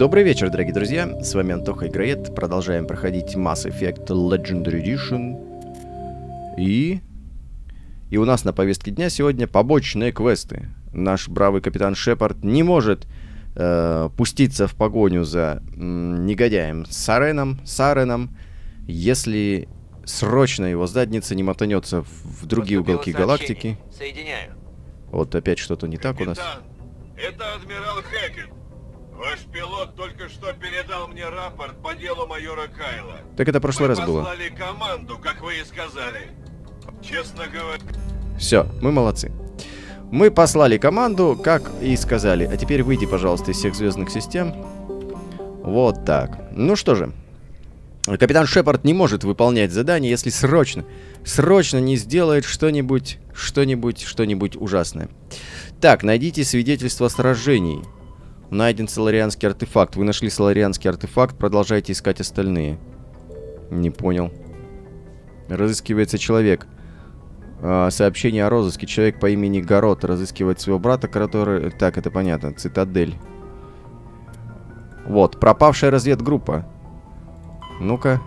Добрый вечер, дорогие друзья. С вами Антоха Игроед. Продолжаем проходить Mass Effect Legendary Edition. И... И у нас на повестке дня сегодня побочные квесты. Наш бравый капитан Шепард не может э, пуститься в погоню за э, негодяем Сареном, Сареном, если срочно его задница не мотанется в другие Поступило уголки сообщение. галактики. Соединяю. Вот опять что-то не так у нас. Капитан, это адмирал Хэкет. Ваш пилот только что передал мне рапорт по делу майора Кайла. Так это прошлый Вы раз было. послали команду, как вы и сказали. Честно говоря, Все, мы молодцы. Мы послали команду, как и сказали. А теперь выйди, пожалуйста, из всех звездных систем. Вот так. Ну что же. Капитан Шепард не может выполнять задание, если срочно, срочно не сделает что-нибудь, что-нибудь, что-нибудь ужасное. Так, найдите свидетельство сражений. Найден соларианский артефакт. Вы нашли соларианский артефакт, продолжайте искать остальные. Не понял. Разыскивается человек. А, сообщение о розыске. Человек по имени Город разыскивает своего брата, который... Так, это понятно. Цитадель. Вот, пропавшая разведгруппа. Ну-ка.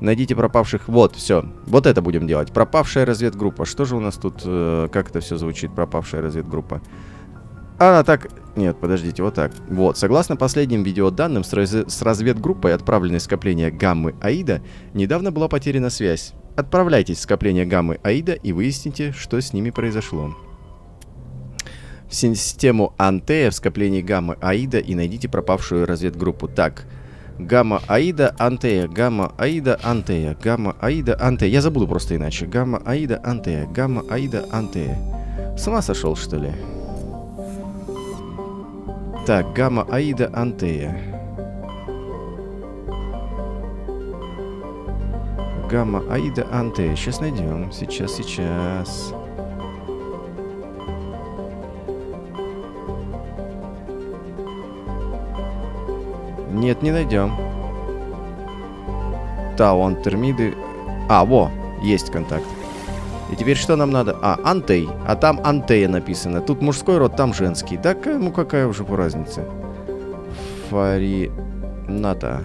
Найдите пропавших... Вот, все. Вот это будем делать. Пропавшая разведгруппа. Что же у нас тут... э, как это все звучит? Пропавшая разведгруппа. Она так... Нет, подождите, вот так. Вот, согласно последним видеоданным, с, раз- с разведгруппой, отправленной скопление гаммы Аида, недавно была потеряна связь. Отправляйтесь в скопление гаммы Аида и выясните, что с ними произошло. В систему Антея в скоплении гаммы Аида и найдите пропавшую разведгруппу. Так, гамма Аида, Антея, гамма Аида, Антея, гамма Аида, Антея. Я забуду просто иначе. Гамма Аида, Антея, гамма Аида, Антея. С ума сошел, что ли? Так, гамма Аида, Антея. Гамма Аида, Антея. Сейчас найдем. Сейчас, сейчас. Нет, не найдем. Тауан, термиды. А, во, есть контакт. И теперь что нам надо? А, Антей. А там Антея написано. Тут мужской род, там женский. Да кому какая уже по разнице? Фарината.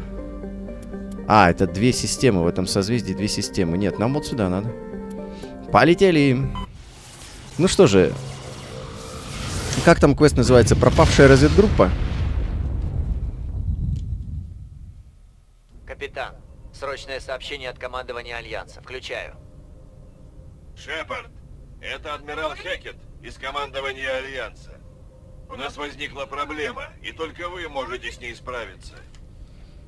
А, это две системы. В этом созвездии две системы. Нет, нам вот сюда надо. Полетели. Ну что же. Как там квест называется? Пропавшая разведгруппа? Капитан, срочное сообщение от командования Альянса. Включаю. Шепард, это адмирал Хэкет из командования Альянса. У нас возникла проблема, и только вы можете с ней справиться.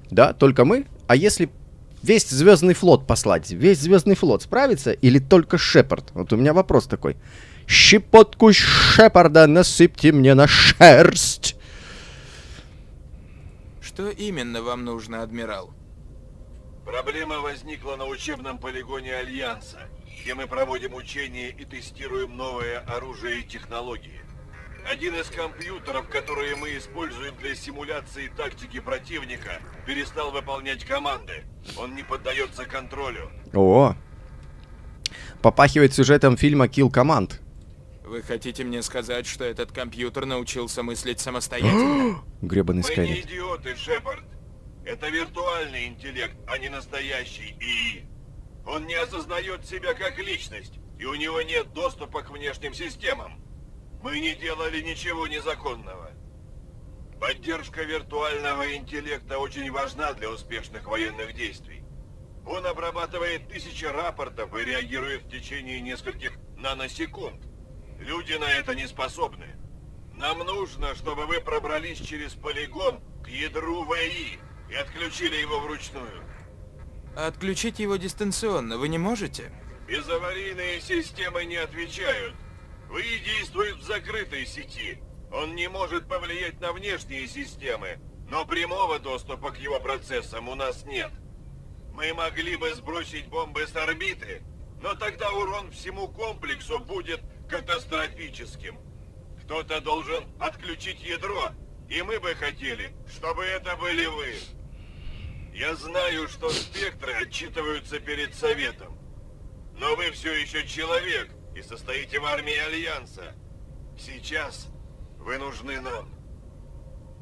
Да, только мы? А если весь Звездный флот послать? Весь Звездный флот справится или только Шепард? Вот у меня вопрос такой. Щепотку Шепарда насыпьте мне на шерсть. Что именно вам нужно, адмирал? Проблема возникла на учебном полигоне Альянса, где мы проводим учения и тестируем новое оружие и технологии. Один из компьютеров, которые мы используем для симуляции тактики противника, перестал выполнять команды. Он не поддается контролю. О, попахивает сюжетом фильма Kill Command. Вы хотите мне сказать, что этот компьютер научился мыслить самостоятельно? Гребаный Мы не Скайнет. идиоты, Шепард. Это виртуальный интеллект, а не настоящий ИИ. Он не осознает себя как личность, и у него нет доступа к внешним системам. Мы не делали ничего незаконного. Поддержка виртуального интеллекта очень важна для успешных военных действий. Он обрабатывает тысячи рапортов и реагирует в течение нескольких наносекунд. Люди на это не способны. Нам нужно, чтобы вы пробрались через полигон к ядру ВИ и отключили его вручную. Отключить его дистанционно вы не можете? Безаварийные системы не отвечают. ВИ действует в закрытой сети. Он не может повлиять на внешние системы, но прямого доступа к его процессам у нас нет. Мы могли бы сбросить бомбы с орбиты, но тогда урон всему комплексу будет катастрофическим. Кто-то должен отключить ядро, и мы бы хотели, чтобы это были вы. Я знаю, что спектры отчитываются перед Советом. Но вы все еще человек и состоите в армии Альянса. Сейчас вы нужны нам.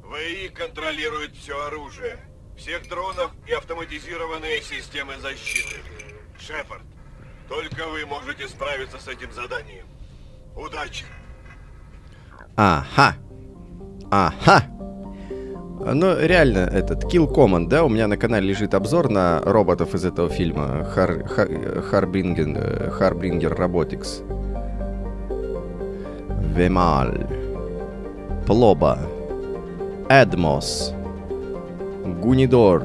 ВИ контролирует все оружие, всех дронов и автоматизированные системы защиты. Шепард, только вы можете справиться с этим заданием. Удачи! Ага. Ага. Ну, реально, этот Kill Command, да, у меня на канале лежит обзор на роботов из этого фильма. Хар, Хар, Харбринген, э, Харбрингер Robotics. Вемаль. Плоба. Эдмос. Гунидор.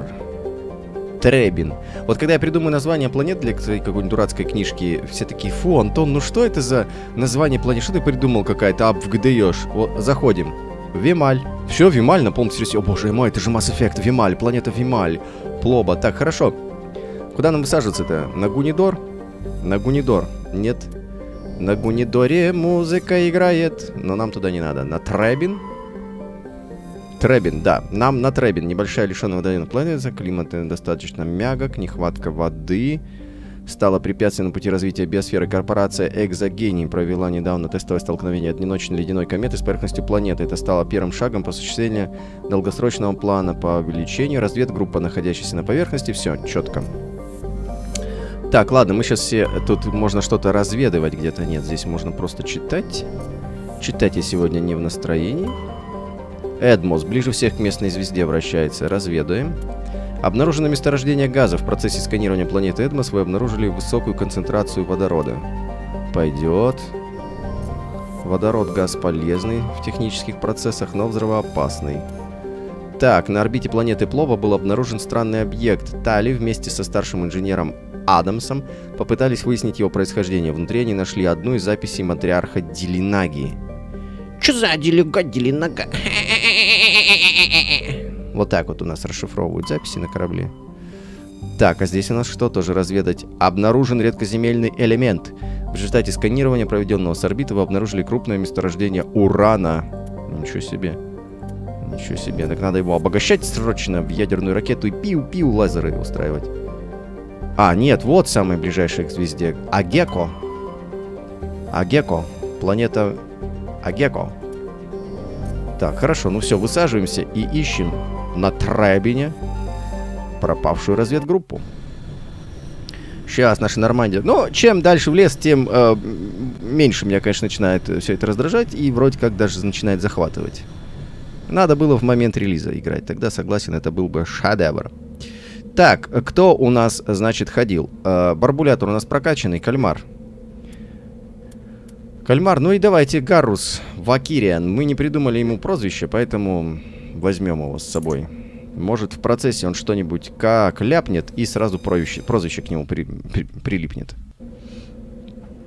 Требин. Вот когда я придумаю название планет для какой-нибудь дурацкой книжки, все такие, фу, Антон, ну что это за название планет? Что ты придумал какая-то? А в ГДешь. Вот, заходим. Вималь. Все, Вималь на полном серьезе. О боже мой, это же Mass Effect. Вималь, планета Вималь. Плоба. Так, хорошо. Куда нам высаживаться-то? На Гунидор? На Гунидор. Нет. На Гунидоре музыка играет. Но нам туда не надо. На Требин? Требин, да. Нам на Требин. Небольшая лишенная водоемная планета. Климат достаточно мягок. Нехватка воды. Стала препятствием на пути развития биосферы. Корпорация Экзогений провела недавно тестовое столкновение одиночной ледяной кометы с поверхностью планеты. Это стало первым шагом по осуществлению долгосрочного плана по увеличению. Разведгруппа, находящаяся на поверхности. Все, четко. Так, ладно, мы сейчас все... Тут можно что-то разведывать где-то. Нет, здесь можно просто читать. Читать я сегодня не в настроении. Эдмос ближе всех к местной звезде вращается. Разведуем. Обнаружено месторождение газа. В процессе сканирования планеты Эдмос вы обнаружили высокую концентрацию водорода. Пойдет. Водород газ полезный в технических процессах, но взрывоопасный. Так, на орбите планеты Плова был обнаружен странный объект. Тали вместе со старшим инженером Адамсом попытались выяснить его происхождение. Внутри они нашли одну из записей матриарха Дилинаги. Чё за делюга делинага? Вот так вот у нас расшифровывают записи на корабле. Так, а здесь у нас что тоже разведать? Обнаружен редкоземельный элемент. В результате сканирования, проведенного с орбиты, вы обнаружили крупное месторождение урана. Ничего себе. Ничего себе. Так надо его обогащать срочно в ядерную ракету и пиу-пиу лазеры устраивать. А, нет, вот самая ближайшая к звезде. Агеко. Агеко. Планета Агеко. Так, хорошо, ну все, высаживаемся и ищем на Требине пропавшую разведгруппу. Сейчас наша Нормандия. Но чем дальше в лес, тем э, меньше меня, конечно, начинает все это раздражать и вроде как даже начинает захватывать. Надо было в момент релиза играть. Тогда, согласен, это был бы шедевр. Так, кто у нас, значит, ходил? Э, барбулятор у нас прокачанный, кальмар. Кальмар, ну и давайте Гаррус Вакириан. Мы не придумали ему прозвище, поэтому возьмем его с собой. Может, в процессе он что-нибудь как ляпнет, и сразу прозвище, прозвище к нему при, при, прилипнет.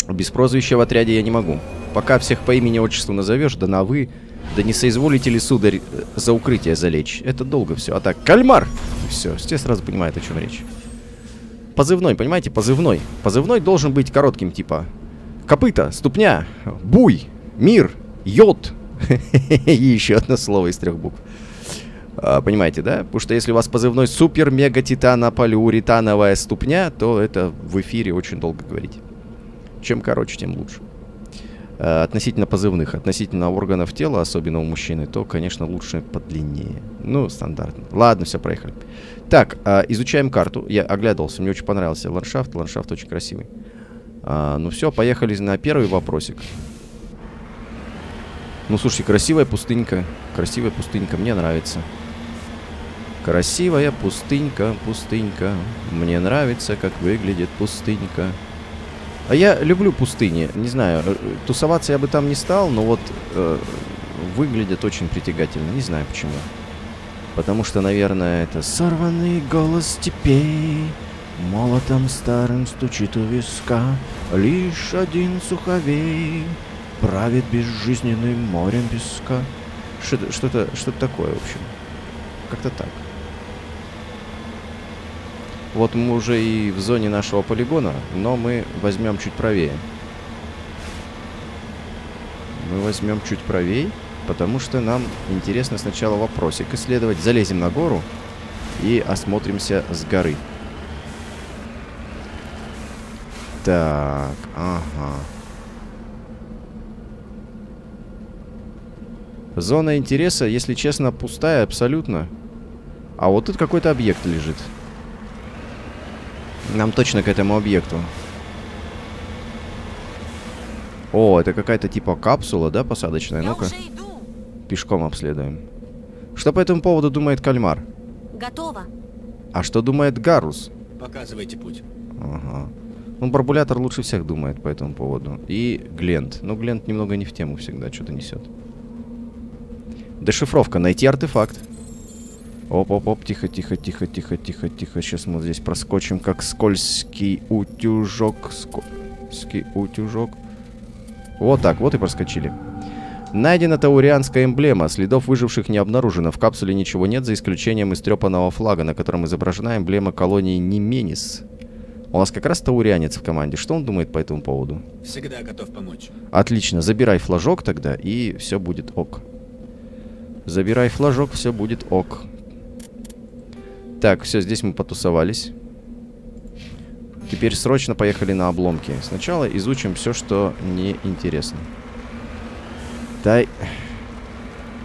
Без прозвища в отряде я не могу. Пока всех по имени-отчеству назовешь, да на вы, да не соизволите ли, сударь, за укрытие залечь. Это долго все. А так, кальмар! Все, все сразу понимают, о чем речь. Позывной, понимаете, позывной. Позывной должен быть коротким, типа копыта, ступня, буй, мир, йод. И еще одно слово из трех букв. А, понимаете, да? Потому что если у вас позывной супер мега титана полиуретановая ступня, то это в эфире очень долго говорить. Чем короче, тем лучше. А, относительно позывных, относительно органов тела, особенно у мужчины, то, конечно, лучше подлиннее. Ну, стандартно. Ладно, все, проехали. Так, а, изучаем карту. Я оглядывался, мне очень понравился ландшафт. Ландшафт очень красивый. Ну все, поехали на первый вопросик. Ну, слушайте, красивая пустынька. Красивая пустынька, мне нравится. Красивая пустынька, пустынька. Мне нравится, как выглядит пустынька. А я люблю пустыни. Не знаю, э, тусоваться я бы там не стал, но вот э, выглядят очень притягательно. Не знаю почему. Потому что, наверное, это сорванный голос степей. Молотом старым стучит у виска Лишь один суховей Правит безжизненным морем песка Что-то что что такое, в общем Как-то так Вот мы уже и в зоне нашего полигона Но мы возьмем чуть правее Мы возьмем чуть правее Потому что нам интересно сначала вопросик исследовать Залезем на гору и осмотримся с горы Так, ага. Зона интереса, если честно, пустая абсолютно. А вот тут какой-то объект лежит. Нам точно к этому объекту. О, это какая-то типа капсула, да, посадочная? Ну-ка, пешком обследуем. Что по этому поводу думает кальмар? Готово. А что думает Гарус? Показывайте путь. Ага. Ну, барбулятор лучше всех думает по этому поводу. И Глент. Ну, Глент немного не в тему всегда, что-то несет. Дешифровка. Найти артефакт. Оп-оп-оп, тихо, тихо, тихо, тихо, тихо, тихо. Сейчас мы здесь проскочим, как скользкий утюжок. Скользкий утюжок. Вот так, вот и проскочили. Найдена таурианская эмблема. Следов выживших не обнаружено. В капсуле ничего нет, за исключением истрепанного флага, на котором изображена эмблема колонии Неменис. У нас как раз таурянец в команде. Что он думает по этому поводу? Всегда готов помочь. Отлично, забирай флажок тогда, и все будет ок. Забирай флажок, все будет ок. Так, все, здесь мы потусовались. Теперь срочно поехали на обломки. Сначала изучим все, что неинтересно. Дай...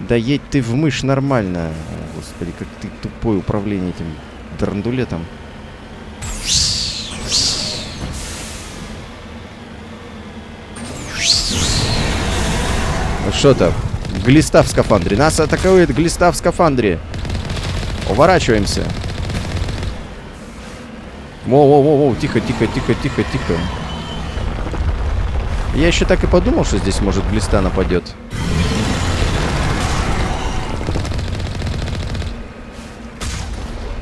Да едь ты в мышь нормально. Господи, как ты тупое управление этим драндулетом. Что там? Глиста в скафандре. Нас атакует глиста в скафандре. Уворачиваемся. Воу-воу-воу, тихо, тихо, тихо, тихо, тихо. Я еще так и подумал, что здесь может глиста нападет.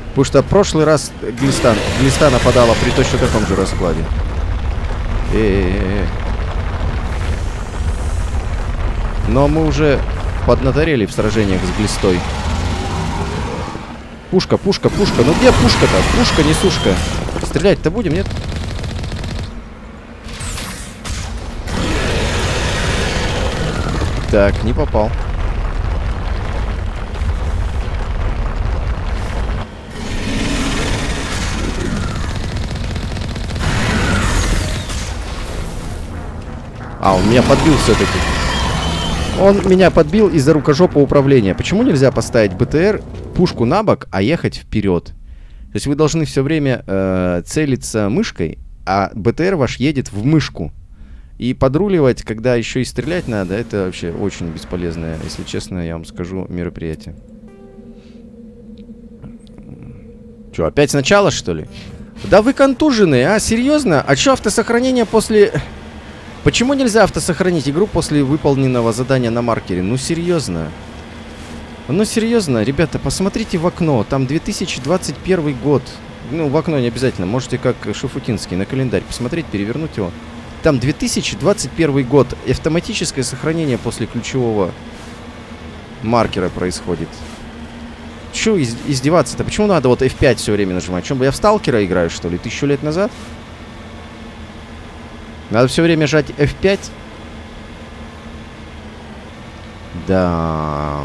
Потому что прошлый раз глиста, глиста нападала при точно таком же раскладе. Э-э-э. Но мы уже поднаторели в сражениях с глистой. Пушка, пушка, пушка. Ну где пушка-то? Пушка, не сушка. Стрелять-то будем, нет? Так, не попал. А, он меня подбил все-таки. Он меня подбил из-за рукожопа управления. Почему нельзя поставить БТР, пушку на бок, а ехать вперед? То есть вы должны все время э, целиться мышкой, а БТР ваш едет в мышку. И подруливать, когда еще и стрелять надо, это вообще очень бесполезное, если честно, я вам скажу, мероприятие. Че, опять сначала, что ли? Да вы контуженные, а? Серьезно? А что автосохранение после... Почему нельзя автосохранить игру после выполненного задания на маркере? Ну, серьезно. Ну, серьезно, ребята, посмотрите в окно. Там 2021 год. Ну, в окно не обязательно. Можете, как Шафутинский, на календарь посмотреть, перевернуть его. Там 2021 год. Автоматическое сохранение после ключевого маркера происходит. Из- издеваться-то? Почему надо вот F5 все время нажимать? Чем я в Сталкера играю, что ли? Тысячу лет назад? Надо все время жать F5? Да.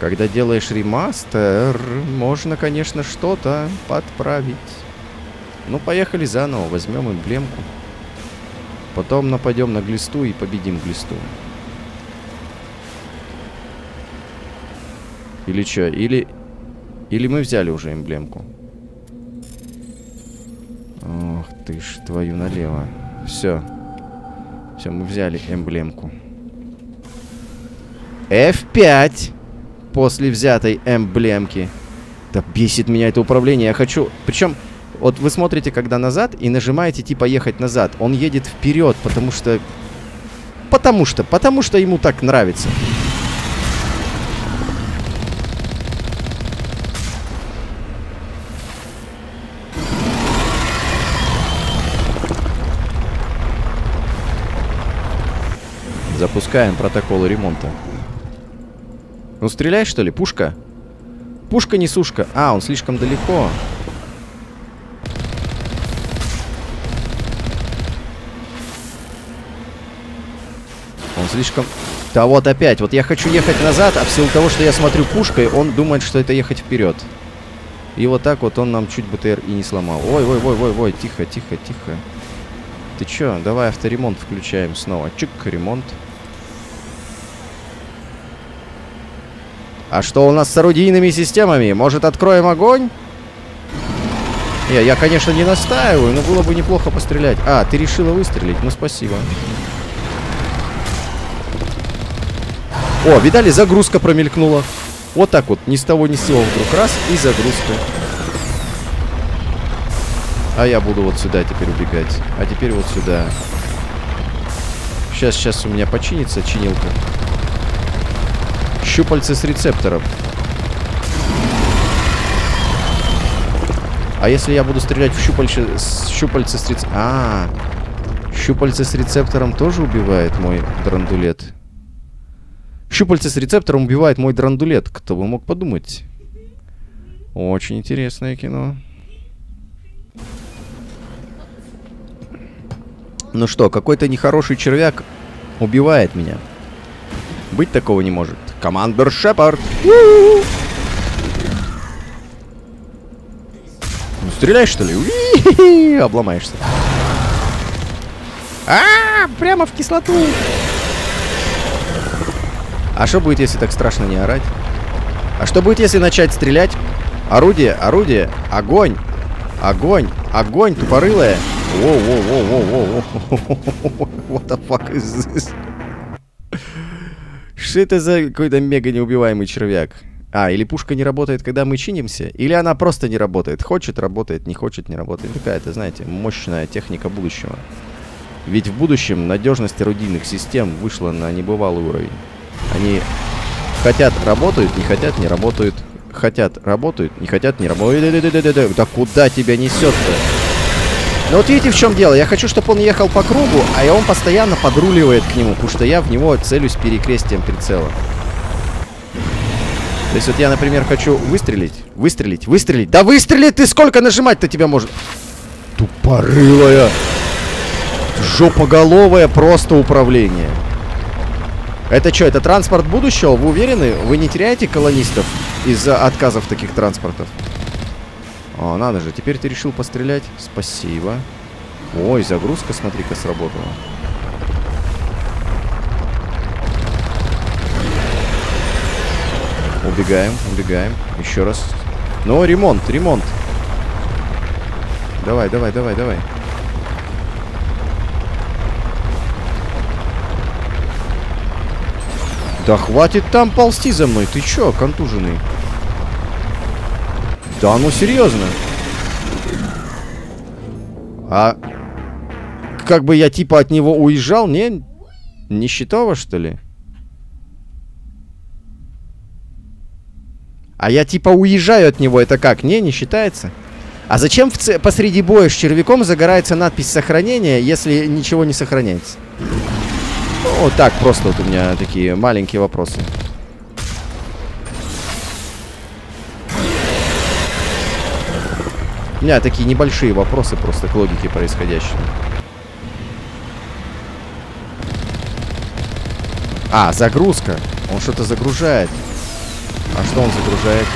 Когда делаешь ремастер, можно, конечно, что-то подправить. Ну, поехали заново, возьмем эмблемку. Потом нападем на глисту и победим глисту. Или что? Или... Или мы взяли уже эмблемку? Ох ты ж, твою налево. Все. Все, мы взяли эмблемку. F5 после взятой эмблемки. Да бесит меня это управление. Я хочу... Причем, вот вы смотрите, когда назад, и нажимаете типа ехать назад. Он едет вперед, потому что... Потому что, потому что ему так нравится. Запускаем протоколы ремонта. Ну, стреляй, что ли? Пушка? Пушка, не сушка. А, он слишком далеко. Он слишком... Да вот опять. Вот я хочу ехать назад, а в силу того, что я смотрю пушкой, он думает, что это ехать вперед. И вот так вот он нам чуть БТР и не сломал. Ой, ой, ой, ой, ой, тихо, тихо, тихо. Ты чё? Давай авторемонт включаем снова. Чик, ремонт. А что у нас с орудийными системами? Может, откроем огонь? Не, я, конечно, не настаиваю, но было бы неплохо пострелять. А, ты решила выстрелить? Ну, спасибо. О, видали, загрузка промелькнула. Вот так вот, ни с того ни с сего вдруг раз, и загрузка. А я буду вот сюда теперь убегать. А теперь вот сюда. Сейчас, сейчас у меня починится чинилка. Щупальце с рецептором. А если я буду стрелять в щупальце, щупальце с рецептором... А, щупальце с рецептором тоже убивает мой драндулет. Щупальце с рецептором убивает мой драндулет. Кто бы мог подумать? Очень интересное кино. Ну что, какой-то нехороший червяк убивает меня. Быть такого не может. Командор Шепард. Ну, стреляй, что ли? Обломаешься. А, прямо в кислоту. А что будет, если так страшно не орать? А что будет, если начать стрелять? Орудие, орудие, огонь, огонь, огонь, тупорылое. Воу-воу-воу-воу-воу. What the fuck is this? Что это за какой-то мега неубиваемый червяк? А, или пушка не работает, когда мы чинимся, или она просто не работает. Хочет, работает, не хочет, не работает. Какая-то, знаете, мощная техника будущего. Ведь в будущем надежность орудийных систем вышла на небывалый уровень. Они хотят, работают, не хотят, не работают. Хотят, работают, не хотят, не работают. Да куда тебя несет-то? Ну вот видите, в чем дело. Я хочу, чтобы он ехал по кругу, а он постоянно подруливает к нему, потому что я в него целюсь перекрестием прицела. То есть вот я, например, хочу выстрелить, выстрелить, выстрелить. Да выстрели ты! Сколько нажимать-то тебя может? Тупорылая. Жопоголовое просто управление. Это что, это транспорт будущего? Вы уверены? Вы не теряете колонистов из-за отказов таких транспортов? О, надо же, теперь ты решил пострелять. Спасибо. Ой, загрузка, смотри-ка, сработала. Убегаем, убегаем. Еще раз. Ну, ремонт, ремонт. Давай, давай, давай, давай. Да хватит там ползти за мной. Ты чё, контуженный? Да ну серьезно. А как бы я типа от него уезжал, не? Нищетово, что ли? А я типа уезжаю от него, это как? Не, не считается? А зачем в ц... посреди боя с червяком загорается надпись сохранения, если ничего не сохраняется? Ну, вот так, просто вот у меня такие маленькие вопросы. У меня такие небольшие вопросы просто к логике происходящего. А, загрузка. Он что-то загружает. А что он загружает?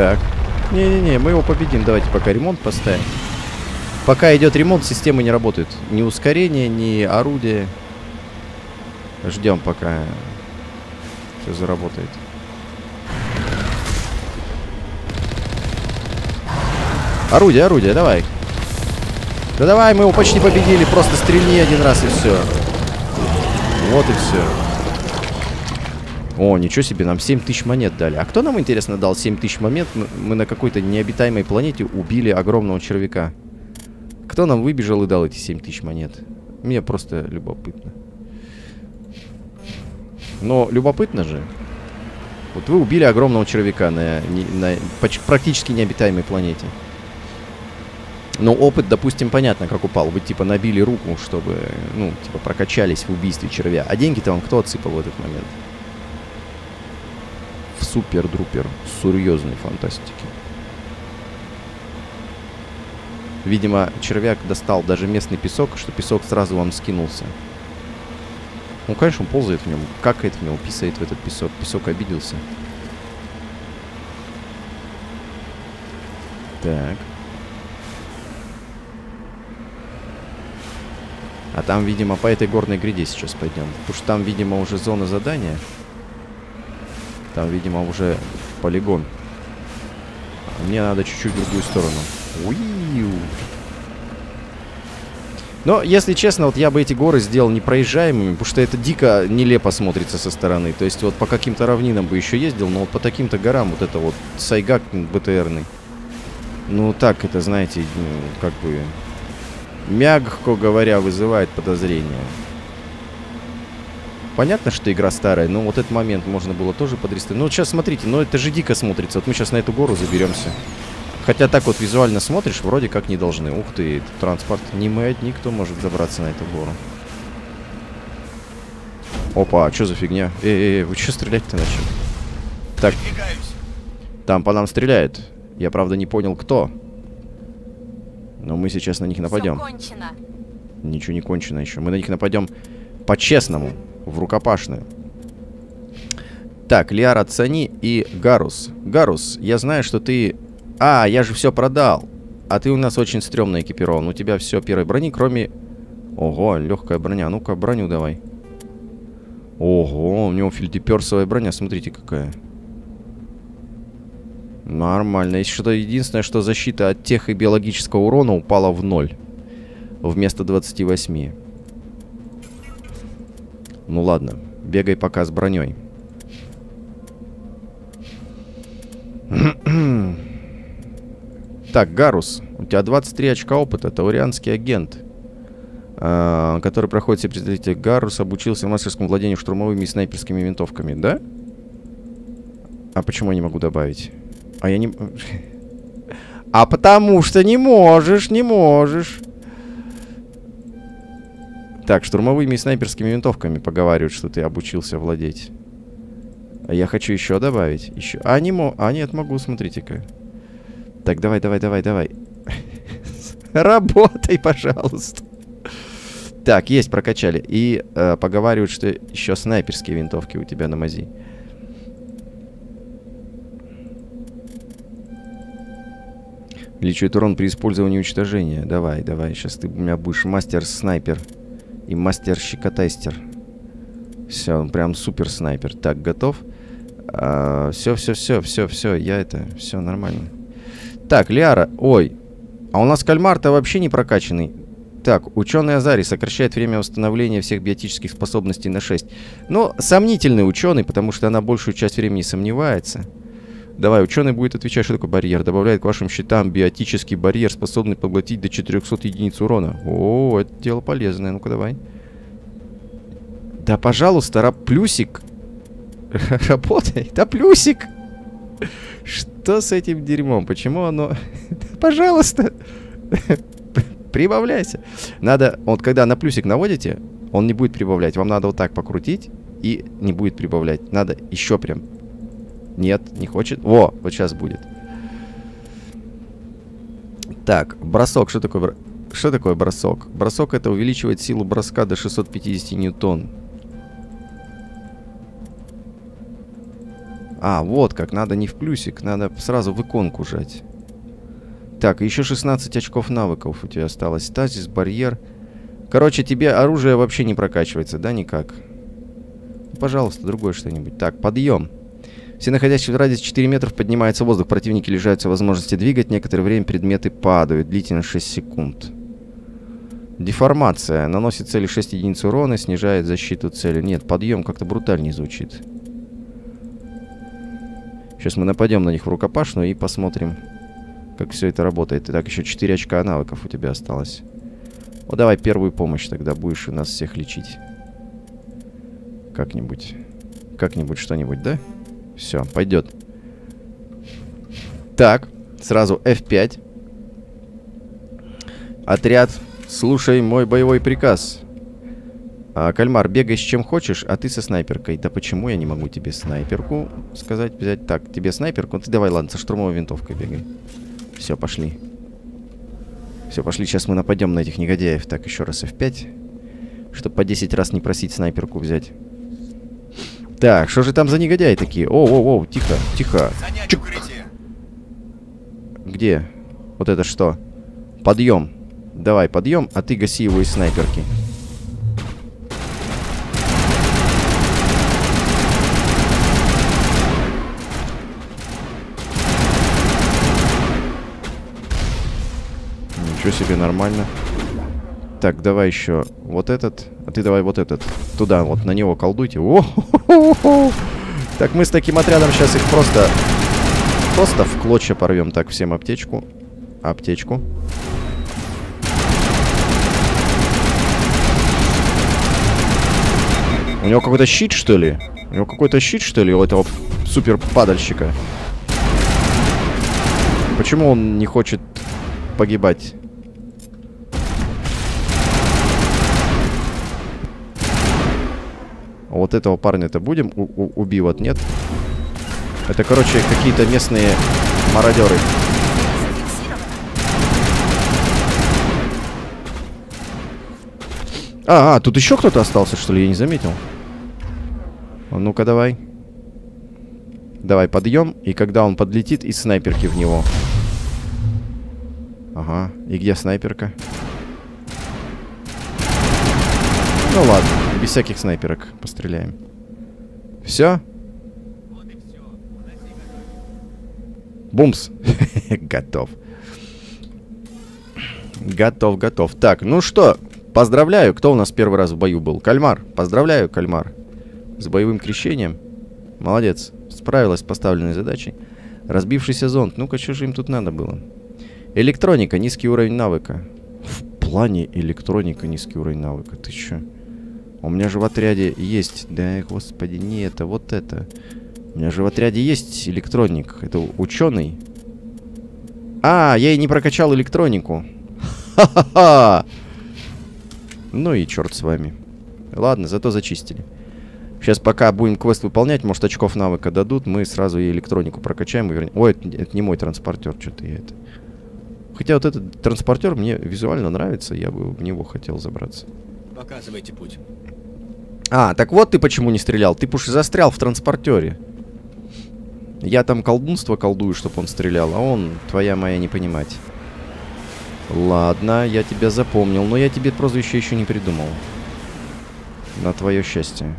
Так. Не-не-не, мы его победим. Давайте пока ремонт поставим. Пока идет ремонт, системы не работают. Ни ускорение, ни орудие. Ждем, пока все заработает. Орудие, орудие, давай. Да давай, мы его почти победили. Просто стрельни один раз и все. Вот и все. О, ничего себе, нам 7 тысяч монет дали. А кто нам, интересно, дал 7 тысяч монет? Мы на какой-то необитаемой планете убили огромного червяка. Кто нам выбежал и дал эти 7 тысяч монет? Мне просто любопытно. Но любопытно же. Вот вы убили огромного червяка на, на, на практически необитаемой планете. Но опыт, допустим, понятно, как упал. Вы, типа, набили руку, чтобы, ну, типа, прокачались в убийстве червя. А деньги-то вам кто отсыпал в этот момент? В супер-друпер серьезной фантастике. Видимо, червяк достал даже местный песок, что песок сразу вам скинулся. Ну, конечно, он ползает в нем, какает в него, писает в этот песок. Песок обиделся. Так. А там, видимо, по этой горной гряде сейчас пойдем. Потому что там, видимо, уже зона задания. Там, видимо, уже полигон. Мне надо чуть-чуть в другую сторону. Уиу. Но, если честно, вот я бы эти горы сделал непроезжаемыми, потому что это дико нелепо смотрится со стороны. То есть вот по каким-то равнинам бы еще ездил, но вот по таким-то горам вот это вот сайгак БТРный. Ну, так это, знаете, ну, как бы, мягко говоря, вызывает подозрения. Понятно, что игра старая, но вот этот момент можно было тоже подрисовать. Ну, вот сейчас смотрите, ну это же дико смотрится. Вот мы сейчас на эту гору заберемся. Хотя так вот визуально смотришь, вроде как не должны. Ух ты, транспорт. Не мы одни, кто может забраться на эту гору. Опа, а что за фигня? Эй, эй, вы что стрелять-то начали? Так, там по нам стреляют. Я, правда, не понял, кто. Но мы сейчас на них нападем. Ничего не кончено еще. Мы на них нападем по-честному, в рукопашную. Так, Лиара Цани и Гарус. Гарус, я знаю, что ты... А, я же все продал. А ты у нас очень стрёмно экипирован. У тебя все первой брони, кроме... Ого, легкая броня. Ну-ка, броню давай. Ого, у него фельдеперсовая броня. Смотрите, какая. Нормально. Если что, единственное, что защита от тех и биологического урона упала в ноль. Вместо 28. Ну ладно, бегай пока с броней. так, Гарус, у тебя 23 очка опыта, таурианский агент, э, который проходит все представители Гарус, обучился в мастерском владении штурмовыми и снайперскими винтовками, да? А почему я не могу добавить? А я не... А потому что не можешь, не можешь. Так, штурмовыми и снайперскими винтовками поговаривают, что ты обучился владеть. А я хочу еще добавить. Еще. А, не мо... а нет, могу, смотрите-ка. Так, давай, давай, давай, давай. Работай, пожалуйста. Так, есть, прокачали. И э, поговаривают, что еще снайперские винтовки у тебя на мази. Увеличивает урон при использовании уничтожения. Давай, давай. Сейчас ты у меня будешь мастер-снайпер. И мастер-щекотайстер. Все, прям супер снайпер. Так, готов? Все, все, все, все, все. Я это... Все нормально. Так, Лиара. Ой. А у нас кальмар-то вообще не прокачанный. Так, ученый Азари сокращает время восстановления всех биотических способностей на 6. Но сомнительный ученый, потому что она большую часть времени сомневается. Давай, ученый будет отвечать, что такое барьер. Добавляет к вашим щитам биотический барьер, способный поглотить до 400 единиц урона. О, это дело полезное. Ну-ка, давай. Да, пожалуйста, раб плюсик. Работай. Да, плюсик. Что с этим дерьмом? Почему оно... Пожалуйста. Прибавляйся. Надо... Вот когда на плюсик наводите, он не будет прибавлять. Вам надо вот так покрутить и не будет прибавлять. Надо еще прям нет, не хочет. Во, вот сейчас будет. Так, бросок. Что такое, бро... что такое бросок? Бросок это увеличивает силу броска до 650 ньютон. А, вот как. Надо не в плюсик, надо сразу в иконку жать. Так, еще 16 очков навыков у тебя осталось. Стазис, барьер. Короче, тебе оружие вообще не прокачивается, да, никак? Пожалуйста, другое что-нибудь. Так, подъем. Все находящие в радиусе 4 метров поднимается воздух. Противники лишаются возможности двигать. Некоторое время предметы падают. Длительность 6 секунд. Деформация. Наносит цели 6 единиц урона, снижает защиту цели. Нет, подъем как-то брутальнее звучит. Сейчас мы нападем на них в рукопашную и посмотрим, как все это работает. Итак, еще 4 очка навыков у тебя осталось. Вот давай первую помощь тогда будешь у нас всех лечить. Как-нибудь. Как-нибудь что-нибудь, да? Все, пойдет. Так, сразу F5. Отряд, слушай мой боевой приказ. А, кальмар, бегай с чем хочешь, а ты со снайперкой. Да почему я не могу тебе снайперку сказать, взять? Так, тебе снайперку? Ты давай, ладно, со штурмовой винтовкой бегай. Все, пошли. Все, пошли, сейчас мы нападем на этих негодяев. Так, еще раз F5. Чтобы по 10 раз не просить снайперку взять. Так, что же там за негодяи такие? О, о, о, тихо, тихо. Чук. Где? Вот это что? Подъем. Давай, подъем, а ты гаси его из снайперки. Ничего себе, нормально. Так, давай еще вот этот. А ты давай вот этот. Туда, вот на него колдуйте. О-хо-хо-хо. Так, мы с таким отрядом сейчас их просто... Просто в клочья порвем. Так, всем аптечку. Аптечку. У него какой-то щит, что ли? У него какой-то щит, что ли, у этого супер падальщика? Почему он не хочет погибать? А вот этого парня-то будем убивать, нет? Это, короче, какие-то местные мародеры. А, а, тут еще кто-то остался, что ли? Я не заметил. А Ну-ка, давай. Давай, подъем. И когда он подлетит, из снайперки в него. Ага. И где снайперка? Ну ладно, без всяких снайперок постреляем. Все? Бумс. готов. Готов, готов. Так, ну что, поздравляю. Кто у нас первый раз в бою был? Кальмар. Поздравляю, Кальмар. С боевым крещением. Молодец. Справилась с поставленной задачей. Разбившийся зонд. Ну-ка, что же им тут надо было? Электроника. Низкий уровень навыка. В плане электроника низкий уровень навыка. Ты чё? У меня же в отряде есть... Да, господи, не это, вот это. У меня же в отряде есть электроник. Это ученый. А, я и не прокачал электронику. Ха-ха-ха! Ну и черт с вами. Ладно, зато зачистили. Сейчас пока будем квест выполнять, может очков навыка дадут, мы сразу и электронику прокачаем и вернем. Ой, это, это не мой транспортер, что-то я это... Хотя вот этот транспортер мне визуально нравится, я бы в него хотел забраться. Показывайте путь. А, так вот ты почему не стрелял. Ты уж застрял в транспортере. Я там колдунство колдую, чтобы он стрелял, а он, твоя моя, не понимать. Ладно, я тебя запомнил, но я тебе прозвище еще не придумал. На твое счастье.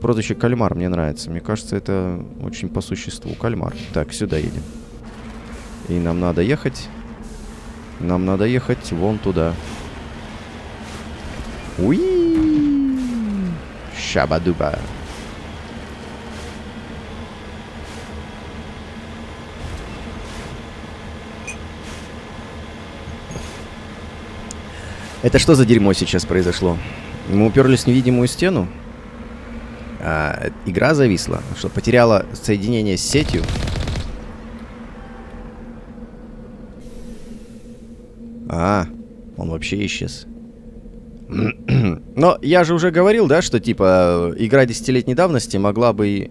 Прозвище Кальмар мне нравится. Мне кажется, это очень по существу. Кальмар. Так, сюда едем. И нам надо ехать. Нам надо ехать вон туда. Уи! Шабадуба. Это что за дерьмо сейчас произошло? Мы уперлись в невидимую стену? А, игра зависла? Что, потеряла соединение с сетью? А, он вообще исчез. Но я же уже говорил, да, что типа игра десятилетней давности могла бы.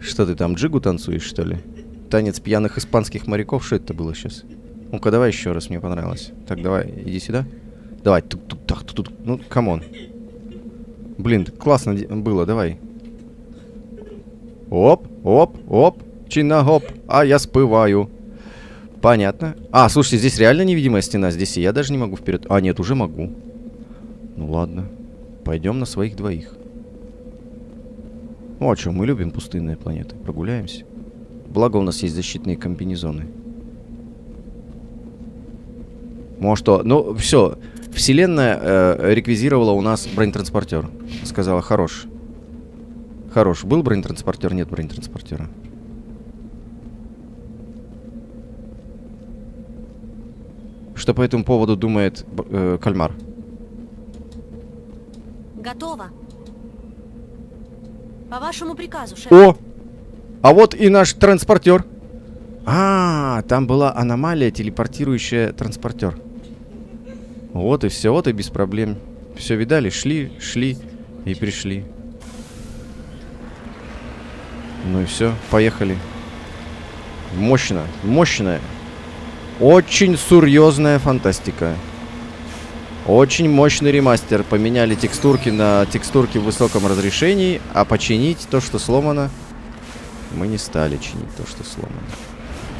Что ты там, джигу танцуешь, что ли? Танец пьяных испанских моряков, что это было сейчас? Ну-ка, давай еще раз, мне понравилось. Так, давай, иди сюда. Давай, тук-тук, так, тук Ну, come on. Блин, классно было, давай. Оп, оп, оп, чинагоп, а я спываю. Понятно. А, слушайте, здесь реально невидимая стена. Здесь и я даже не могу вперед. А, нет, уже могу. Ну ладно. Пойдем на своих двоих. Ну, а что, мы любим пустынные планеты. Прогуляемся. Благо у нас есть защитные комбинезоны. Ну а что? Ну, все. Вселенная э, реквизировала у нас бронетранспортер. Сказала, хорош. Хорош. Был бронетранспортер? Нет бронетранспортера. Что по этому поводу думает э, Кальмар? Готово. По вашему приказу, шеф. О! А вот и наш транспортер. А, там была аномалия, телепортирующая транспортер. Вот и все, вот и без проблем. Все видали, шли, шли и пришли. Ну и все, поехали. Мощно, мощная. Очень серьезная фантастика. Очень мощный ремастер. Поменяли текстурки на текстурки в высоком разрешении, а починить то, что сломано, мы не стали чинить то, что сломано.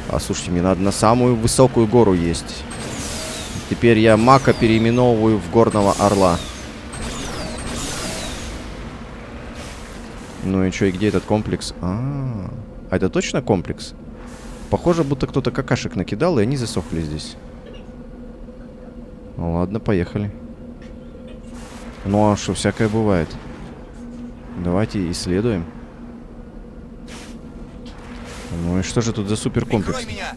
А слушайте, мне надо на самую высокую гору есть. Теперь я Мака переименовываю в Горного Орла. Ну и что, и где этот комплекс? А, -а, -а. а это точно комплекс? Похоже, будто кто-то какашек накидал, и они засохли здесь. Ну ладно, поехали. Ну а что, всякое бывает. Давайте исследуем. Ну и что же тут за суперкомплекс? Прикрой меня!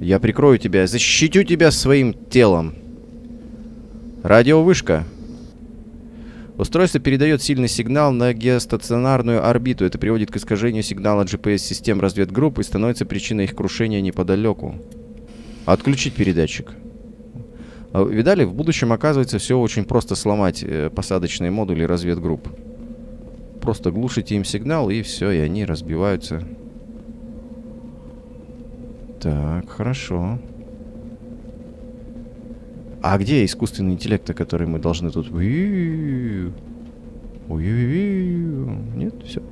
Я прикрою тебя, защищу тебя своим телом. Радиовышка. Устройство передает сильный сигнал на геостационарную орбиту. Это приводит к искажению сигнала GPS-систем разведгрупп и становится причиной их крушения неподалеку. Отключить передатчик. А, видали, в будущем оказывается все очень просто сломать э, посадочные модули разведгрупп. Просто глушите им сигнал и все, и они разбиваются. Так, хорошо. А где искусственный интеллект, который мы должны тут... Нет, все.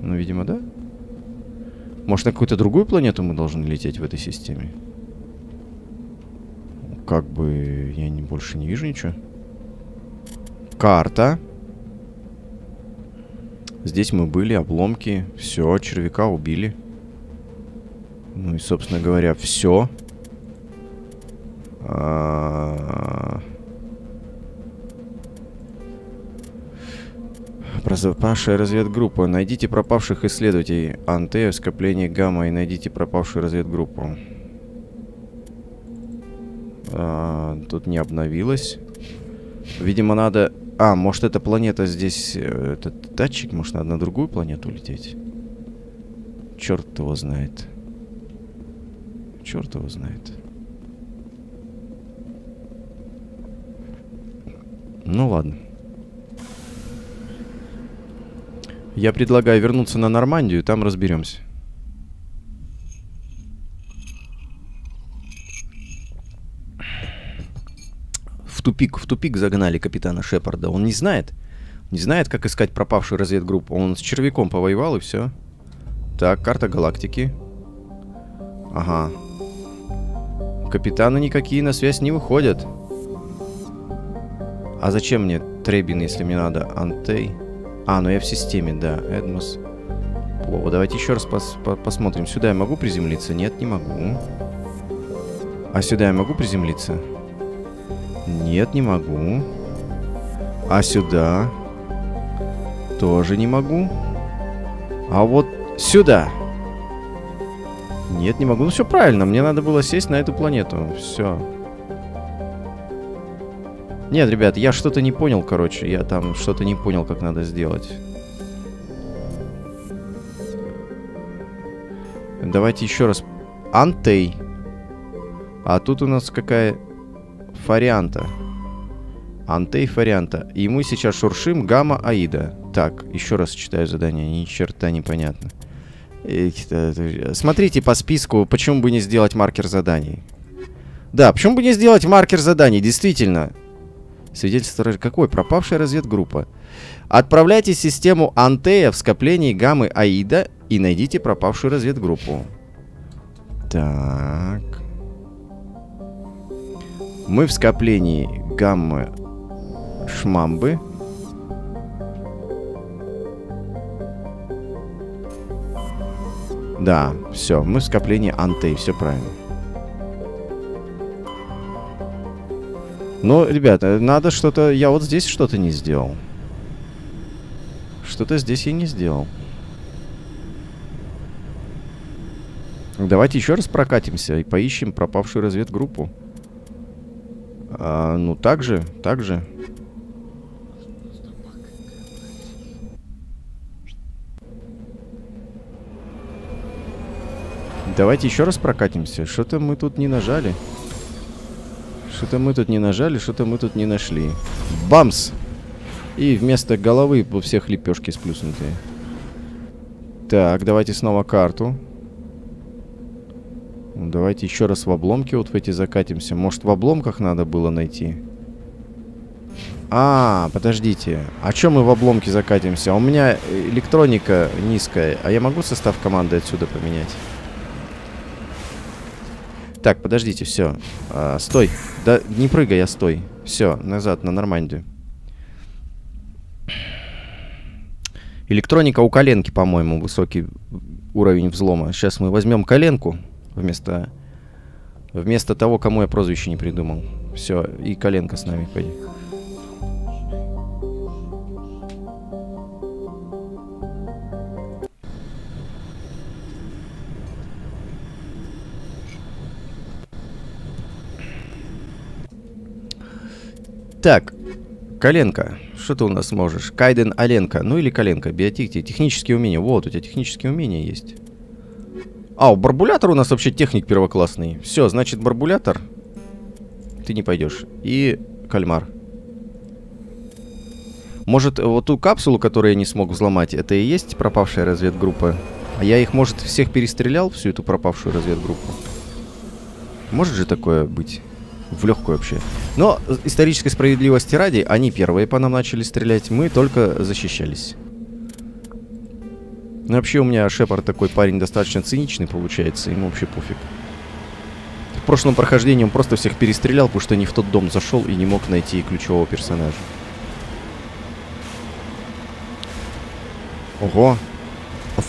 Ну, видимо, да. Может, на какую-то другую планету мы должны лететь в этой системе? Как бы я не, больше не вижу ничего. Карта. Здесь мы были, обломки. Все, червяка убили. Ну и, собственно говоря, все. А... Пропавшая разведгруппа. Найдите пропавших исследователей Антея, скопление Гамма и найдите пропавшую разведгруппу. А, тут не обновилось. Видимо, надо... А, может, эта планета здесь... э, Этот датчик, может, надо на другую планету лететь? Черт его знает. Черт его знает. Ну ладно. Я предлагаю вернуться на Нормандию, там разберемся. В тупик, в тупик загнали капитана Шепарда. Он не знает. Не знает, как искать пропавшую разведгруппу. Он с червяком повоевал и все. Так, карта галактики. Ага. Капитаны никакие на связь не выходят. А зачем мне Требин, если мне надо Антей? А, ну я в системе, да. Эдмос. О, давайте еще раз пос по посмотрим. Сюда я могу приземлиться? Нет, не могу. А сюда я могу приземлиться? Нет, не могу. А сюда? Тоже не могу. А вот сюда. Нет, не могу. Ну все правильно. Мне надо было сесть на эту планету. Все. Нет, ребят, я что-то не понял, короче. Я там что-то не понял, как надо сделать. Давайте еще раз. Антей. А тут у нас какая... Фарианта. Антей Фарианта. И мы сейчас шуршим Гамма Аида. Так, еще раз читаю задание. Ни черта непонятно. Смотрите по списку, почему бы не сделать маркер заданий. Да, почему бы не сделать маркер заданий, действительно. Свидетельство какой? Пропавшая разведгруппа. Отправляйте систему Антея в скоплении гаммы Аида и найдите пропавшую разведгруппу. Так. Мы в скоплении гаммы Шмамбы. Да, все, мы в скоплении Антей, все правильно. Но, ребята, надо что-то... Я вот здесь что-то не сделал. Что-то здесь я не сделал. Давайте еще раз прокатимся и поищем пропавшую разведгруппу. А, ну, так же, так же. Давайте еще раз прокатимся. Что-то мы тут не нажали. Что-то мы тут не нажали, что-то мы тут не нашли. Бамс! И вместо головы у всех лепешки сплюснутые. Так, давайте снова карту. Ну, давайте еще раз в обломки вот в эти закатимся. Может, в обломках надо было найти? А, подождите. А чем мы в обломки закатимся? У меня электроника низкая. А я могу состав команды отсюда поменять? Так, подождите, все. А, стой. Да не прыгай, я стой. Все, назад, на Нормандию. Электроника у коленки, по-моему, высокий уровень взлома. Сейчас мы возьмем коленку вместо вместо того, кому я прозвище не придумал. Все, и коленка с нами пойдет. Так, коленка. Что ты у нас можешь? Кайден Аленка. Ну или коленка. Биотик, технические умения. Вот, у тебя технические умения есть. А, у барбулятор у нас вообще техник первоклассный. Все, значит, барбулятор. Ты не пойдешь. И кальмар. Может, вот ту капсулу, которую я не смог взломать, это и есть пропавшая разведгруппа? А я их, может, всех перестрелял, всю эту пропавшую разведгруппу? Может же такое быть? В легкую вообще. Но исторической справедливости ради, они первые по нам начали стрелять, мы только защищались. Ну, вообще у меня Шепард такой парень достаточно циничный получается, ему вообще пофиг. В прошлом прохождении он просто всех перестрелял, потому что не в тот дом зашел и не мог найти ключевого персонажа. Ого.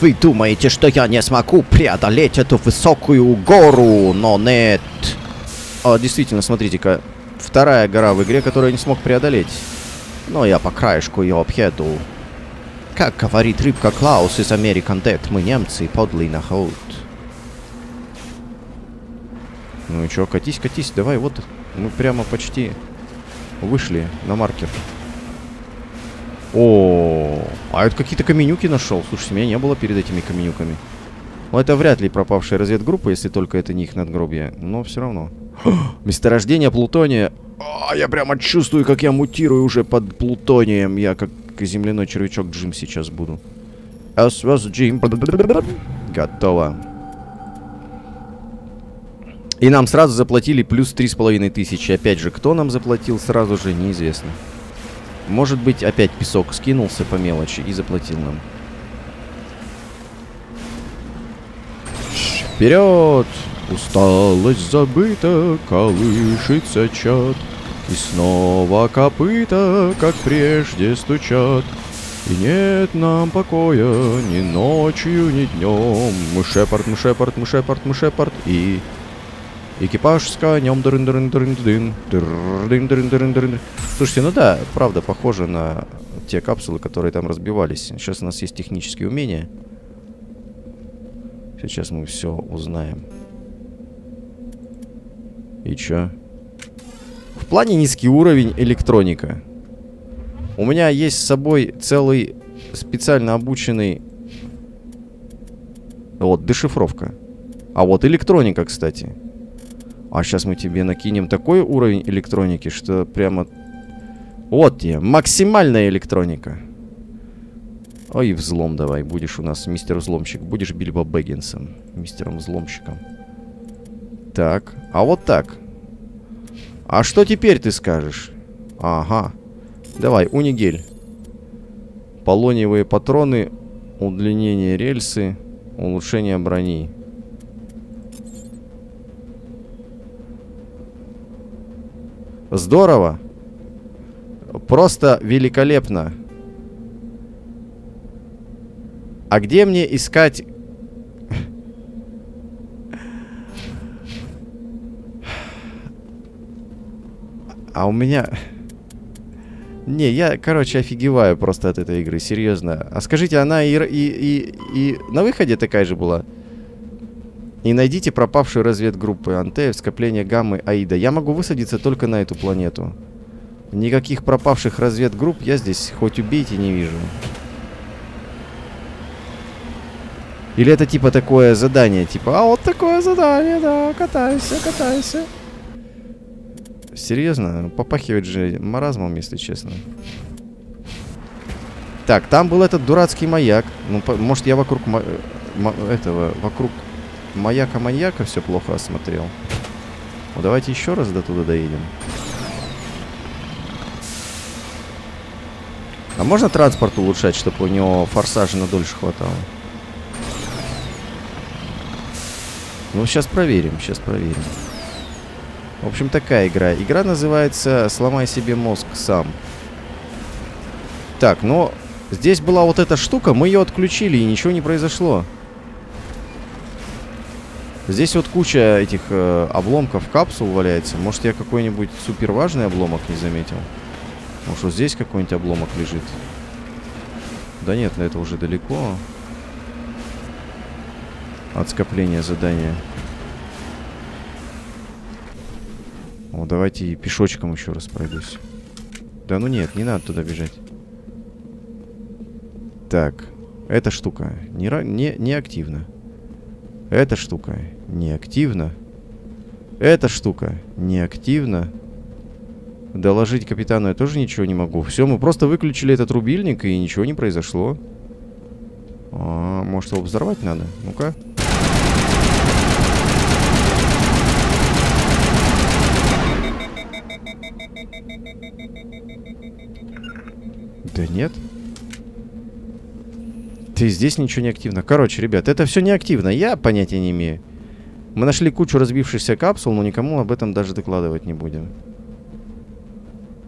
Вы думаете, что я не смогу преодолеть эту высокую гору, но нет. А, действительно, смотрите-ка. Вторая гора в игре, которую я не смог преодолеть. Но я по краешку ее объеду. Как говорит рыбка Клаус из American Dead, мы немцы, подлый наход. Ну и чё, катись, катись, давай, вот мы прямо почти вышли на маркер. О, а это какие-то каменюки нашел. Слушайте, меня не было перед этими каменюками. Ну, это вряд ли пропавшая разведгруппа, если только это не их надгробие. Но все равно. Месторождение плутония. А, я прямо чувствую, как я мутирую уже под плутонием. Я как земляной червячок Джим сейчас буду. SVS Джим. Готово. И нам сразу заплатили плюс три с половиной тысячи. Опять же, кто нам заплатил, сразу же неизвестно. Может быть, опять песок скинулся по мелочи и заплатил нам. Вперед! Усталость забыта, колышется чат. И снова копыта, как прежде, стучат. И нет нам покоя ни ночью, ни днем. Мы Шепард, мы Шепард, мы Шепард, мы Шепард. И экипаж с конем. Дырын, дырын, дырын, дырын, дырын, дырын, дырын, дырын. Слушайте, ну да, правда, похоже на те капсулы, которые там разбивались. Сейчас у нас есть технические умения. Сейчас мы все узнаем. И чё? В плане низкий уровень электроника. У меня есть с собой целый специально обученный... Вот, дешифровка. А вот электроника, кстати. А сейчас мы тебе накинем такой уровень электроники, что прямо... Вот тебе, максимальная электроника. Ой, взлом давай, будешь у нас мистер взломщик. Будешь Бильбо Бэггинсом, мистером взломщиком. Так, а вот так. А что теперь ты скажешь? Ага. Давай, унигель. Полониевые патроны, удлинение рельсы, улучшение брони. Здорово. Просто великолепно. А где мне искать... А у меня... Не, я, короче, офигеваю просто от этой игры, серьезно. А скажите, она и, и, и, и на выходе такая же была? И найдите пропавшую разведгруппу Антеев, скопление Гаммы, Аида. Я могу высадиться только на эту планету. Никаких пропавших разведгрупп я здесь хоть убейте не вижу. Или это типа такое задание, типа, а вот такое задание, да, катайся, катайся. Серьезно? Попахивает же маразмом, если честно. Так, там был этот дурацкий маяк. Ну, может, я вокруг этого, вокруг маяка-маньяка все плохо осмотрел. Ну, давайте еще раз до туда доедем. А можно транспорт улучшать, чтобы у него форсажа на дольше хватало? Ну, сейчас проверим, сейчас проверим. В общем, такая игра. Игра называется «Сломай себе мозг сам». Так, но здесь была вот эта штука, мы ее отключили, и ничего не произошло. Здесь вот куча этих э, обломков капсул валяется. Может, я какой-нибудь супер важный обломок не заметил? Может, вот здесь какой-нибудь обломок лежит? Да нет, но это уже далеко. От скопления задания. О, давайте пешочком еще раз пройдусь. Да ну нет, не надо туда бежать. Так, эта штука не, не, не активна. Эта штука не активна. Эта штука не активна. Доложить капитану я тоже ничего не могу. Все, мы просто выключили этот рубильник, и ничего не произошло. А, может, его взорвать надо? Ну-ка. Да нет. Ты здесь ничего не активно. Короче, ребят, это все не активно. Я понятия не имею. Мы нашли кучу разбившихся капсул, но никому об этом даже докладывать не будем.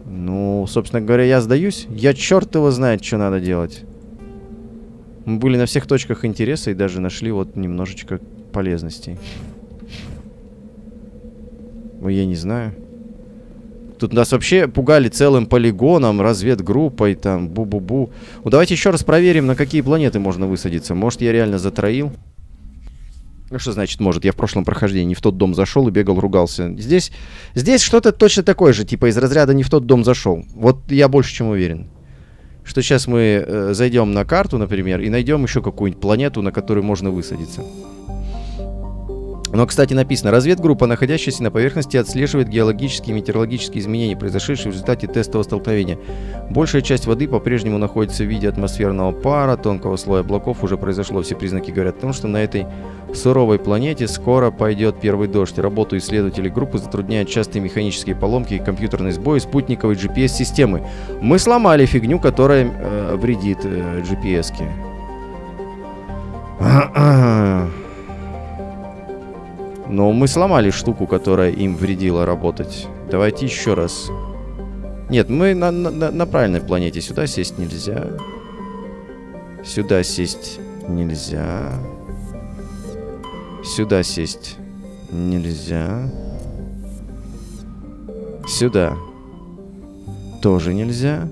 Ну, собственно говоря, я сдаюсь. Я черт его знает, что надо делать. Мы были на всех точках интереса и даже нашли вот немножечко полезностей. Я не знаю. Тут нас вообще пугали целым полигоном, разведгруппой, там, бу-бу-бу. Ну, давайте еще раз проверим, на какие планеты можно высадиться. Может, я реально затроил? Ну, что значит может? Я в прошлом прохождении не в тот дом зашел и бегал, ругался. Здесь, здесь что-то точно такое же, типа из разряда не в тот дом зашел. Вот я больше чем уверен. Что сейчас мы э, зайдем на карту, например, и найдем еще какую-нибудь планету, на которой можно высадиться. Но, кстати, написано, разведгруппа, находящаяся на поверхности, отслеживает геологические и метеорологические изменения, произошедшие в результате тестового столкновения. Большая часть воды по-прежнему находится в виде атмосферного пара, тонкого слоя облаков уже произошло. Все признаки говорят о том, что на этой суровой планете скоро пойдет первый дождь. Работу исследователей группы затрудняют частые механические поломки и компьютерный сбой спутниковой GPS-системы. Мы сломали фигню, которая э, вредит э, GPS-ке. Мы сломали штуку, которая им вредила работать. Давайте еще раз. Нет, мы на, на, на правильной планете. Сюда сесть нельзя. Сюда сесть нельзя. Сюда сесть нельзя. Сюда тоже нельзя.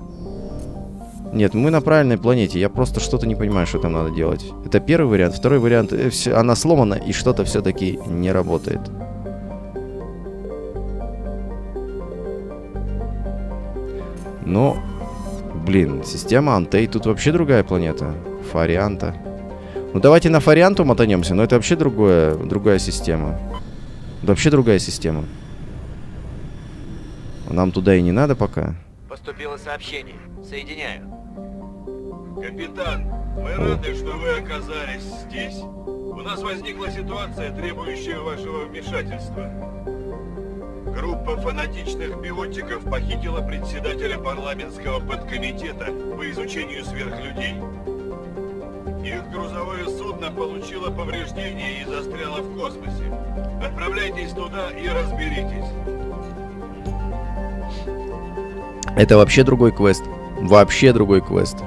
Нет, мы на правильной планете. Я просто что-то не понимаю, что там надо делать. Это первый вариант. Второй вариант, э, все, она сломана и что-то все-таки не работает. Но, блин, система Антей тут вообще другая планета. Фарианта. Ну давайте на Фарианту мотанемся, но это вообще другое, другая система. Это вообще другая система. Нам туда и не надо пока. Поступило сообщение. Соединяю. Капитан, мы рады, что вы оказались здесь. У нас возникла ситуация, требующая вашего вмешательства. Группа фанатичных биотиков похитила председателя парламентского подкомитета по изучению сверхлюдей. Их грузовое судно получило повреждения и застряло в космосе. Отправляйтесь туда и разберитесь. Это вообще другой квест. Вообще другой квест.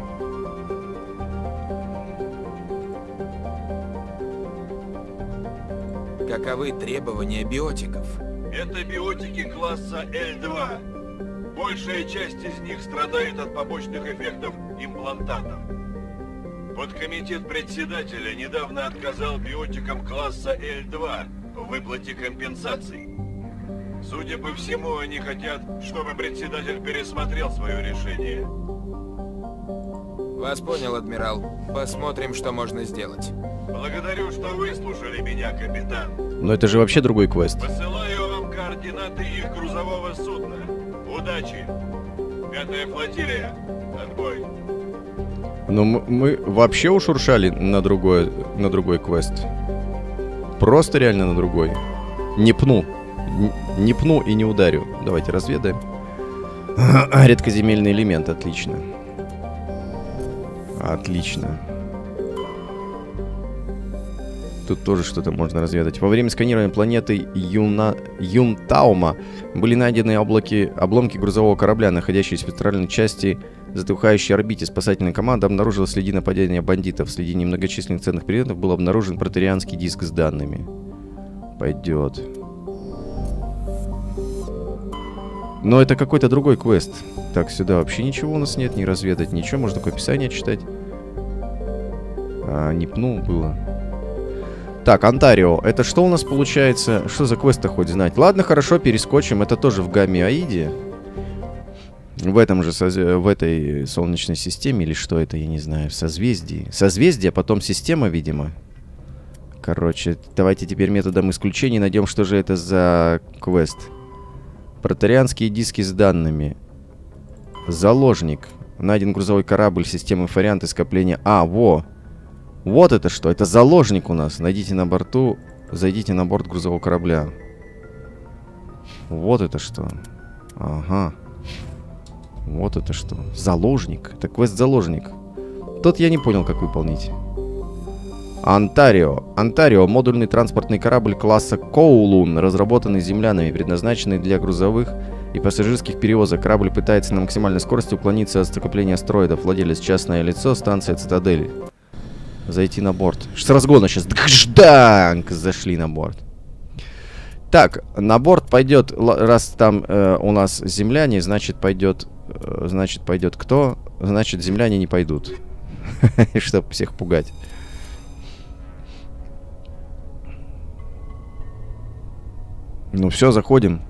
Каковы требования биотиков? Это биотики класса L2. Большая часть из них страдает от побочных эффектов имплантатов. Подкомитет председателя недавно отказал биотикам класса L2 в выплате компенсаций. Судя по всему, они хотят, чтобы председатель пересмотрел свое решение. Вас понял, адмирал. Посмотрим, что можно сделать. Благодарю, что выслушали меня, капитан. Но это же вообще другой квест. Посылаю вам координаты их грузового судна. Удачи! Пятая флотилия, отбой. Но мы, мы вообще ушуршали на другой, на другой квест. Просто реально на другой. Не пну. Не пну и не ударю. Давайте разведаем. Редкоземельный элемент, отлично. Отлично. Тут тоже что-то можно разведать. Во время сканирования планеты Юна... Юнтаума были найдены облаки... обломки грузового корабля, находящиеся в спектральной части затухающей орбите. Спасательная команда обнаружила следы нападения бандитов. Среди немногочисленных ценных предметов был обнаружен протерианский диск с данными. Пойдет. Но это какой-то другой квест. Так, сюда вообще ничего у нас нет, не разведать, ничего. Можно только описание читать. А, не пнул было. Так, Онтарио. Это что у нас получается? Что за квест-то хоть знать? Ладно, хорошо, перескочим. Это тоже в гамме Аиде. В этом же, в этой солнечной системе или что это, я не знаю, в созвездии. Созвездие, потом система, видимо. Короче, давайте теперь методом исключений найдем, что же это за квест. Протарианские диски с данными. Заложник. Найден грузовой корабль системы Фарианты скопления... А, во! Вот это что? Это заложник у нас. Найдите на борту... Зайдите на борт грузового корабля. Вот это что. Ага. Вот это что. Заложник. Это квест-заложник. Тот я не понял, как выполнить. Онтарио. Онтарио – модульный транспортный корабль класса Коулун, разработанный землянами, предназначенный для грузовых и пассажирских перевозок. Корабль пытается на максимальной скорости уклониться от скопления астероидов. Владелец частное лицо, станция Цитадель. Зайти на борт. С разгона сейчас. Дгжданк! Зашли на борт. Так, на борт пойдет, раз там э, у нас земляне, значит пойдет, э, значит пойдет кто? Значит земляне не пойдут. Чтобы всех пугать. Ну все, заходим.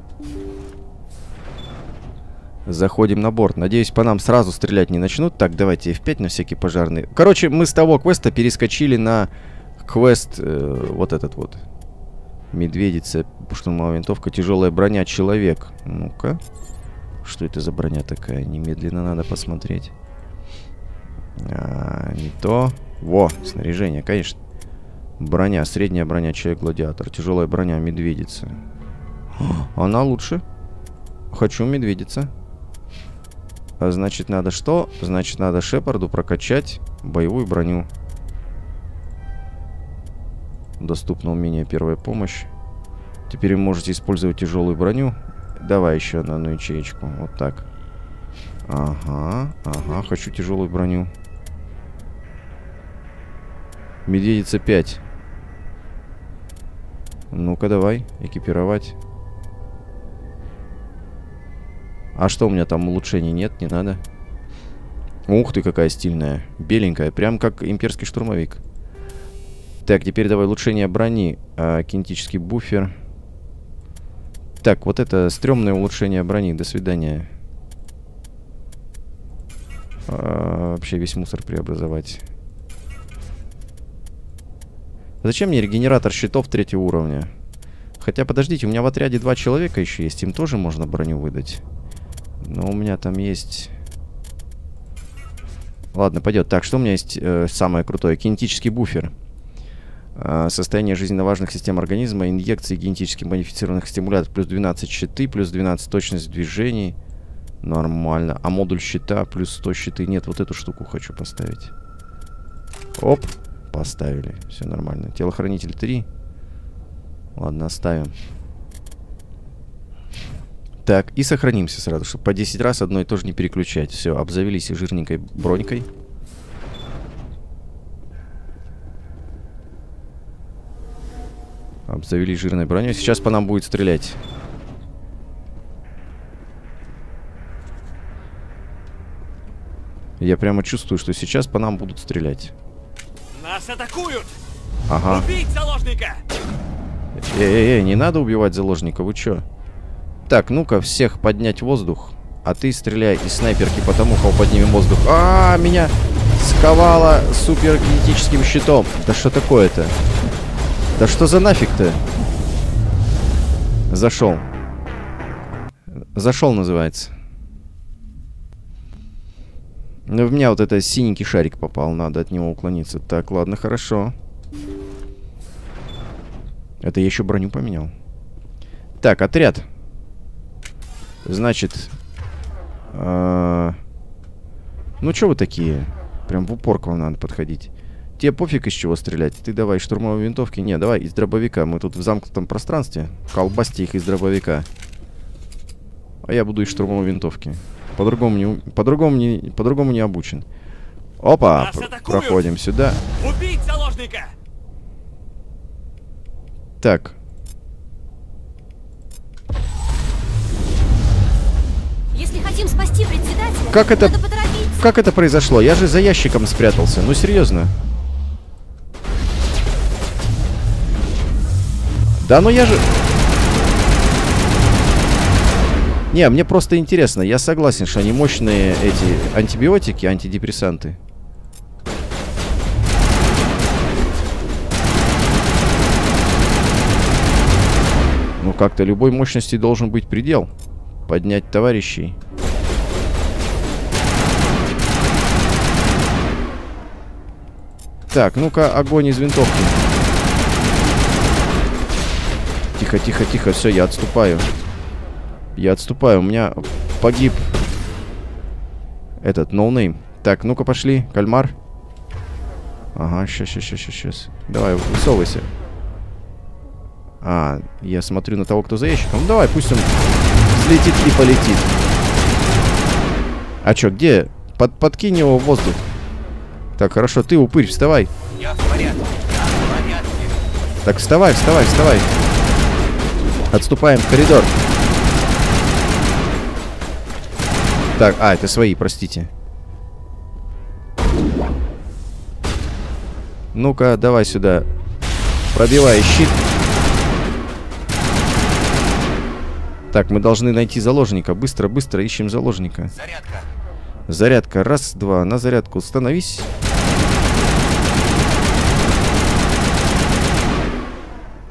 Заходим на борт. Надеюсь, по нам сразу стрелять не начнут. Так, давайте F5 на всякий пожарный. Короче, мы с того квеста перескочили на квест э, вот этот вот. Медведица, штурмовая винтовка, тяжелая броня, человек. Ну-ка. Что это за броня такая? Немедленно надо посмотреть. А, не то. Во, снаряжение, конечно. Броня, средняя броня, человек-гладиатор. Тяжелая броня, медведица. Она лучше. Хочу медведица. А значит, надо что? Значит, надо Шепарду прокачать боевую броню. Доступно умение первая помощь. Теперь вы можете использовать тяжелую броню. Давай еще на одну ячеечку. Вот так. Ага, ага, хочу тяжелую броню. Медведица 5. Ну-ка, давай, экипировать. А что у меня там улучшений нет, не надо. Ух ты, какая стильная. Беленькая, прям как имперский штурмовик. Так, теперь давай улучшение брони. А, кинетический буфер. Так, вот это стрёмное улучшение брони. До свидания. А, вообще весь мусор преобразовать. Зачем мне регенератор щитов третьего уровня? Хотя, подождите, у меня в отряде два человека еще есть. Им тоже можно броню выдать. Но у меня там есть... Ладно, пойдет. Так, что у меня есть э, самое крутое? Кинетический буфер. А, состояние жизненно важных систем организма, инъекции генетически модифицированных стимуляторов, плюс 12 щиты, плюс 12 точность движений. Нормально. А модуль щита, плюс 100 щиты. Нет, вот эту штуку хочу поставить. Оп, поставили. Все нормально. Телохранитель 3. Ладно, оставим. Так, и сохранимся сразу, чтобы по 10 раз одно и то же не переключать. Все, обзавелись жирненькой бронькой. Обзавелись жирной броней. Сейчас по нам будет стрелять. Я прямо чувствую, что сейчас по нам будут стрелять. Нас атакуют! Ага. Убить заложника! Эй-эй-эй, не надо убивать заложника, вы чё? Так, ну-ка, всех поднять воздух. А ты стреляй из снайперки, потому кого поднимем воздух. А, меня сковало супергенетическим щитом. Да что такое-то? Да что за нафиг-то? Зашел. Зашел, называется. Ну, в меня вот это синенький шарик попал, надо от него уклониться. Так, ладно, хорошо. Это я еще броню поменял. Так, отряд. Значит... а, Ну, что вы такие? Прям в упор к вам надо подходить. Тебе пофиг из чего стрелять. Ты давай штурмовые винтовки. Не, давай из дробовика. Мы тут в замкнутом пространстве. Колбасьте их из дробовика. А я буду из штурмовой винтовки. По-другому не, по-другому не, по-другому не обучен. Опа, проходим сюда. Убить заложника! Так, хотим спасти председателя, Как это- как это произошло? Я же за ящиком спрятался. Ну серьезно. Да ну я же... Не, мне просто интересно. Я согласен, что они мощные эти антибиотики, антидепрессанты. Ну как-то любой мощности должен быть предел. Поднять товарищей. Так, ну-ка, огонь из винтовки. Тихо, тихо, тихо, все, я отступаю. Я отступаю, у меня погиб этот, no name. Так, ну-ка, пошли, кальмар. Ага, щас, щас, щас, щас. Давай, высовывайся. А, я смотрю на того, кто за ящиком. Ну, давай, пусть он взлетит и полетит. А чё, где? Под, подкинь его в воздух. Так, хорошо, ты, упырь, вставай. Я в порядке. Я в порядке. Так, вставай, вставай, вставай. Отступаем в коридор. Так, а, это свои, простите. Ну-ка, давай сюда. Пробивай щит. Так, мы должны найти заложника. Быстро, быстро ищем заложника. Зарядка. Зарядка. Раз, два. На зарядку становись.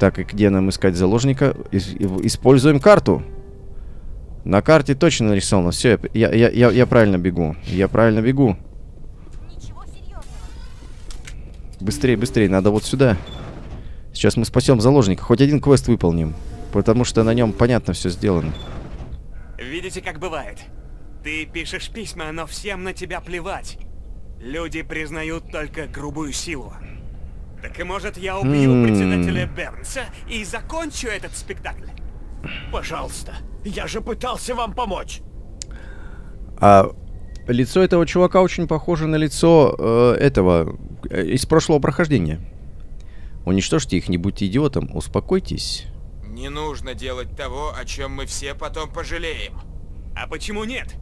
Так, и где нам искать заложника? Используем карту. На карте точно нарисовано. Все, я, я, я, я правильно бегу. Я правильно бегу. Ничего серьезного. Быстрее, быстрее. Надо вот сюда. Сейчас мы спасем заложника. Хоть один квест выполним. Потому что на нем понятно все сделано. Видите, как бывает? Ты пишешь письма, но всем на тебя плевать. Люди признают только грубую силу. Так и может я убью М. председателя Бернса и закончу этот спектакль? Пожалуйста, я же пытался вам помочь. А лицо этого чувака очень похоже на лицо э, этого э, из прошлого прохождения. Уничтожьте их, не будьте идиотом, успокойтесь. Не нужно делать того, о чем мы все потом пожалеем. А почему нет?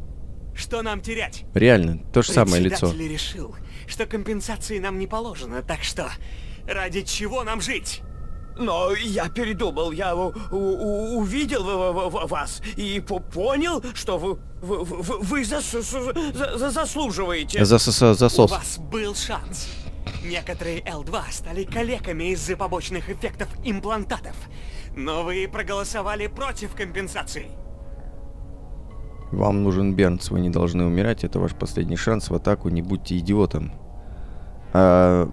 Что нам терять? Реально, то же самое лицо. Председатель решил, что компенсации нам не положено, так что ради чего нам жить? Но я передумал, я у- у- у- увидел в- в- в- вас и по- понял, что вы, вы, вы- вы зас- за- за- заслуживаете. У засос. вас был шанс. Некоторые L2 стали калеками из-за побочных эффектов имплантатов. Но вы проголосовали против компенсации. Вам нужен Бернс, вы не должны умирать, это ваш последний шанс в атаку, не будьте идиотом. А,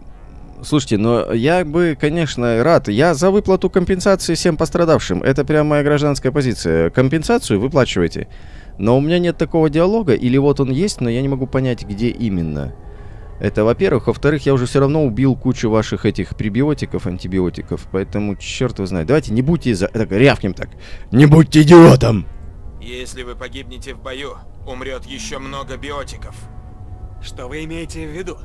слушайте, но я бы, конечно, рад. Я за выплату компенсации всем пострадавшим. Это прям моя гражданская позиция. Компенсацию выплачивайте. Но у меня нет такого диалога, или вот он есть, но я не могу понять, где именно. Это, во-первых. Во-вторых, я уже все равно убил кучу ваших этих пребиотиков, антибиотиков, поэтому черт его знает. Давайте не будьте за... Так, рявкнем так. Не будьте идиотом! Если вы погибнете в бою, умрет еще много биотиков. Что вы имеете в виду?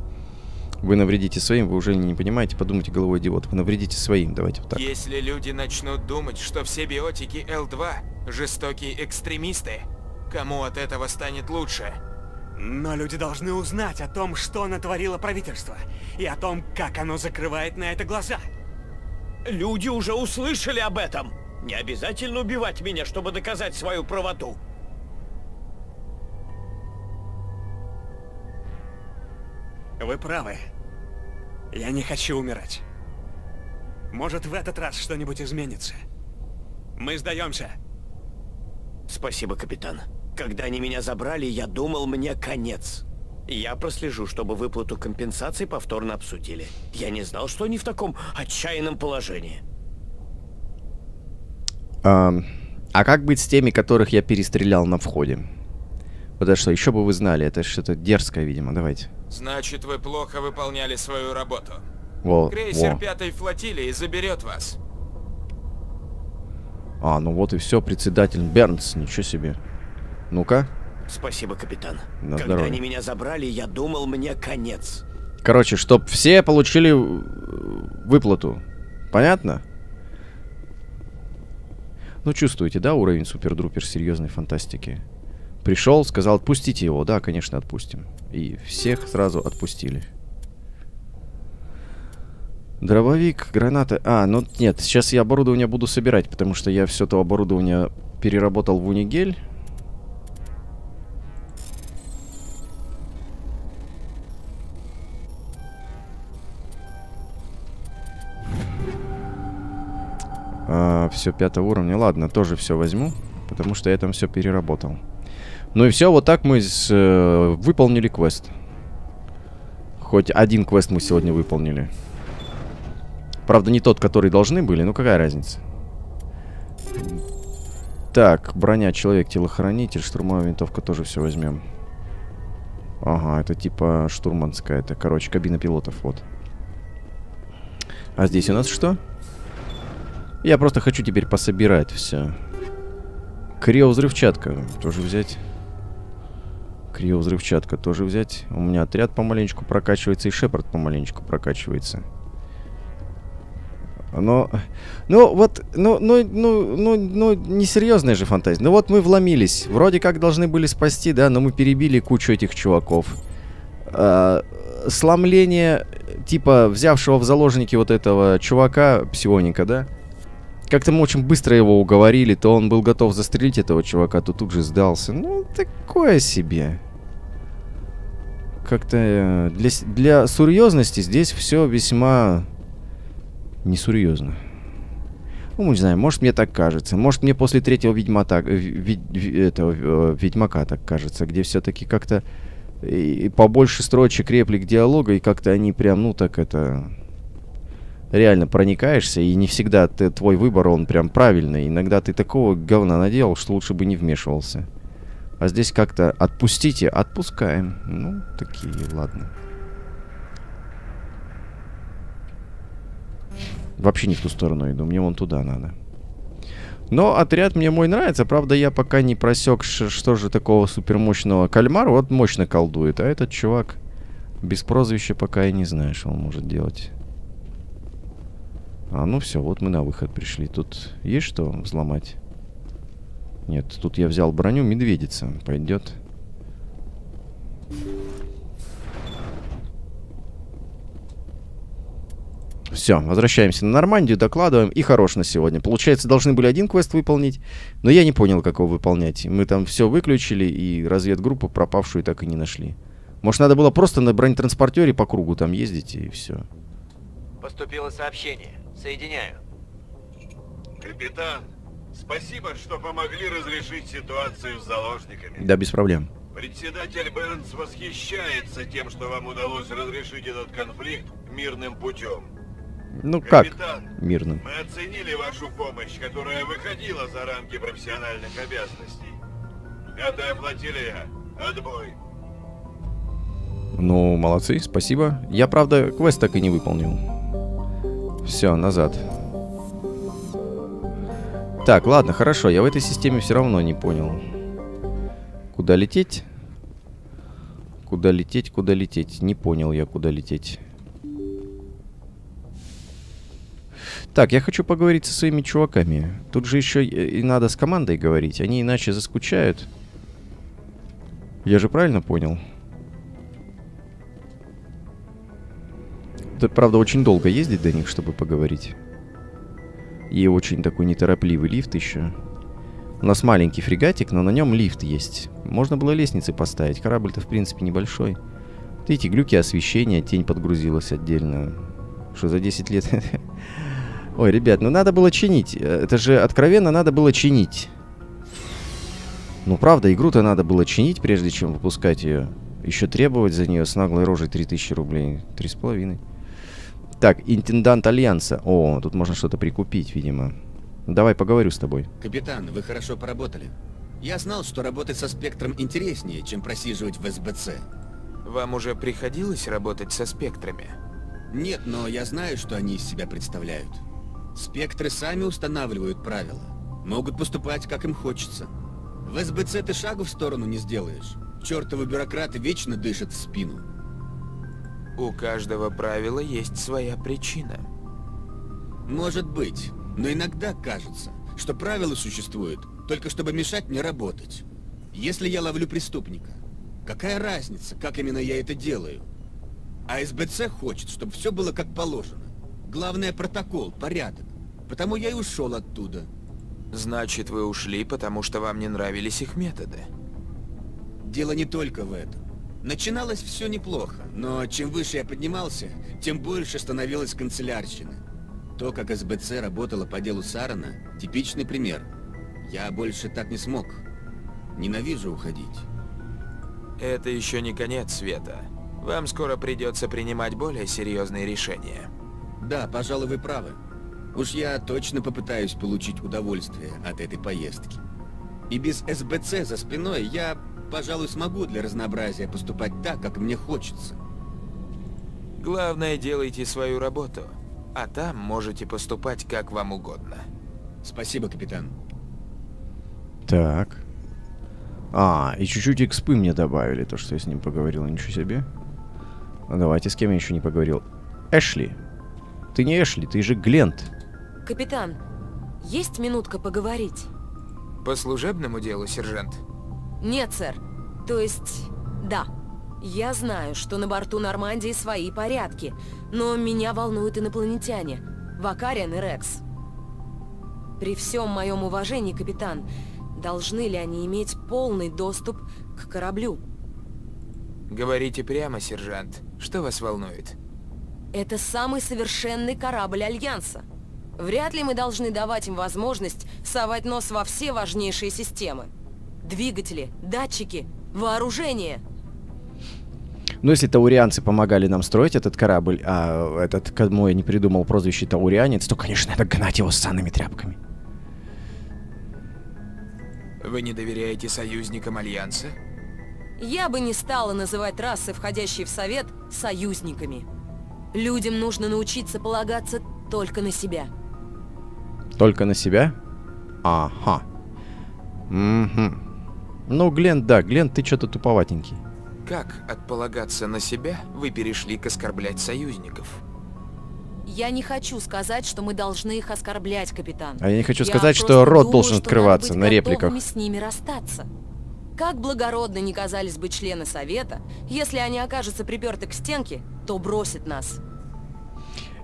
Вы навредите своим, вы уже не понимаете, подумайте головой идиот. Вы навредите своим, давайте вот так. Если люди начнут думать, что все биотики L2 жестокие экстремисты, кому от этого станет лучше? Но люди должны узнать о том, что натворило правительство, и о том, как оно закрывает на это глаза. Люди уже услышали об этом. Не обязательно убивать меня, чтобы доказать свою правоту. Вы правы. Я не хочу умирать. Может, в этот раз что-нибудь изменится. Мы сдаемся. Спасибо, капитан. Когда они меня забрали, я думал, мне конец. Я прослежу, чтобы выплату компенсации повторно обсудили. Я не знал, что они в таком отчаянном положении. А, а как быть с теми, которых я перестрелял на входе? Потому что еще бы вы знали, это что-то дерзкое, видимо. Давайте. Значит, вы плохо выполняли свою работу. Во, Крейсер во. пятой флотилии заберет вас. А, ну вот и все, председатель Бернс, ничего себе. Ну-ка. Спасибо, капитан. На Когда здоровье. они меня забрали, я думал, мне конец. Короче, чтоб все получили э, выплату. Понятно? Ну, чувствуете, да, уровень супер-друпер серьезной фантастики? Пришел, сказал, отпустите его. Да, конечно, отпустим. И всех сразу отпустили. Дробовик, гранаты. А, ну нет, сейчас я оборудование буду собирать, потому что я все то оборудование переработал в унигель. все пятого уровня. Ладно, тоже все возьму, потому что я там все переработал. Ну и все, вот так мы с, э, выполнили квест. Хоть один квест мы сегодня выполнили. Правда, не тот, который должны были, ну какая разница. Так, броня, человек, телохранитель, штурмовая винтовка тоже все возьмем. Ага, это типа штурманская, это, короче, кабина пилотов, вот. А здесь у нас что? Я просто хочу теперь пособирать все. Криовзрывчатка тоже взять. Криовзрывчатка тоже взять. У меня отряд помаленечку прокачивается, и Шепард помаленечку прокачивается. Но, ну вот, ну, ну, ну, ну, ну, несерьезная же фантазия. Ну вот мы вломились, вроде как должны были спасти, да, но мы перебили кучу этих чуваков. А, сломление, типа, взявшего в заложники вот этого чувака, псионика, да? Как-то мы очень быстро его уговорили, то он был готов застрелить этого чувака, то тут же сдался. Ну, такое себе. Как-то э, для, для серьезности здесь все весьма несерьезно. Ну, не знаю, может мне так кажется. Может мне после третьего Ведьма так, э, ви- этого, э, Ведьмака так кажется, где все-таки как-то и побольше строчек реплик диалога, и как-то они прям, ну так это... Реально проникаешься, и не всегда ты, твой выбор, он прям правильный. Иногда ты такого говна наделал, что лучше бы не вмешивался. А здесь как-то отпустите, отпускаем. Ну, такие, ладно. Вообще не в ту сторону иду, мне вон туда надо. Но отряд мне мой нравится, правда, я пока не просек, что же такого супермощного кальмара. Вот мощно колдует, а этот чувак без прозвища пока и не знаю, что он может делать. А, ну все, вот мы на выход пришли. Тут есть что взломать? Нет, тут я взял броню, медведица. Пойдет. Все, возвращаемся на Нормандию, докладываем и хорош на сегодня. Получается, должны были один квест выполнить, но я не понял, как его выполнять. Мы там все выключили и разведгруппу пропавшую так и не нашли. Может, надо было просто на бронетранспортере по кругу там ездить и все. Поступило сообщение. Соединяю. Капитан, спасибо, что помогли разрешить ситуацию с заложниками. Да, без проблем. Председатель Бернс восхищается тем, что вам удалось разрешить этот конфликт мирным путем. Ну как, Капитан, мирным. мы оценили вашу помощь, которая выходила за рамки профессиональных обязанностей. Пятая флотилия, отбой. Ну, молодцы, спасибо. Я, правда, квест так и не выполнил. Все, назад. Так, ладно, хорошо, я в этой системе все равно не понял. Куда лететь? Куда лететь, куда лететь? Не понял я, куда лететь. Так, я хочу поговорить со своими чуваками. Тут же еще и надо с командой говорить. Они иначе заскучают. Я же правильно понял? Это, правда, очень долго ездить до них, чтобы поговорить. И очень такой неторопливый лифт еще. У нас маленький фрегатик, но на нем лифт есть. Можно было лестницы поставить. Корабль-то, в принципе, небольшой. Вот Эти глюки освещения, тень подгрузилась отдельно. Что за 10 лет? Ой, ребят, ну надо было чинить. Это же откровенно надо было чинить. Ну, правда, игру-то надо было чинить, прежде чем выпускать ее. Еще требовать за нее с наглой рожей 3000 рублей. Три с половиной. Так, интендант Альянса. О, тут можно что-то прикупить, видимо. Давай поговорю с тобой. Капитан, вы хорошо поработали. Я знал, что работать со спектром интереснее, чем просиживать в СБЦ. Вам уже приходилось работать со спектрами? Нет, но я знаю, что они из себя представляют. Спектры сами устанавливают правила. Могут поступать, как им хочется. В СБЦ ты шагу в сторону не сделаешь. Чертовы бюрократы вечно дышат в спину. У каждого правила есть своя причина. Может быть, но иногда кажется, что правила существуют только чтобы мешать мне работать. Если я ловлю преступника, какая разница, как именно я это делаю? А СБЦ хочет, чтобы все было как положено. Главное протокол, порядок. Потому я и ушел оттуда. Значит, вы ушли, потому что вам не нравились их методы. Дело не только в этом. Начиналось все неплохо, но чем выше я поднимался, тем больше становилось канцелярщины. То, как СБЦ работала по делу Сарана, типичный пример. Я больше так не смог. Ненавижу уходить. Это еще не конец света. Вам скоро придется принимать более серьезные решения. Да, пожалуй, вы правы. Уж я точно попытаюсь получить удовольствие от этой поездки. И без СБЦ за спиной я, пожалуй, смогу для разнообразия поступать так, как мне хочется. Главное, делайте свою работу, а там можете поступать как вам угодно. Спасибо, капитан. Так. А, и чуть-чуть экспы мне добавили, то, что я с ним поговорил, ничего себе. Ну, давайте, с кем я еще не поговорил. Эшли. Ты не Эшли, ты же Глент. Капитан, есть минутка поговорить? По служебному делу, сержант? Нет, сэр. То есть, да. Я знаю, что на борту Нормандии свои порядки, но меня волнуют инопланетяне. Вакариан и Рекс. При всем моем уважении, капитан, должны ли они иметь полный доступ к кораблю? Говорите прямо, сержант. Что вас волнует? Это самый совершенный корабль Альянса. Вряд ли мы должны давать им возможность совать нос во все важнейшие системы. Двигатели, датчики, вооружение. Ну, если таурианцы помогали нам строить этот корабль, а этот, кому я не придумал прозвище таурианец, то, конечно, надо гнать его с санными тряпками. Вы не доверяете союзникам Альянса? Я бы не стала называть расы, входящие в Совет, союзниками. Людям нужно научиться полагаться только на себя. Только на себя? Ага. Угу. Ну, Глен, да, Глен, ты что-то туповатенький. Как от полагаться на себя вы перешли к оскорблять союзников? Я не хочу сказать, что мы должны их оскорблять, капитан. А я не хочу Я сказать, что рот думаю, должен что открываться на репликах. с ними расстаться. Как благородно не казались бы члены Совета, если они окажутся приперты к стенке, то бросят нас.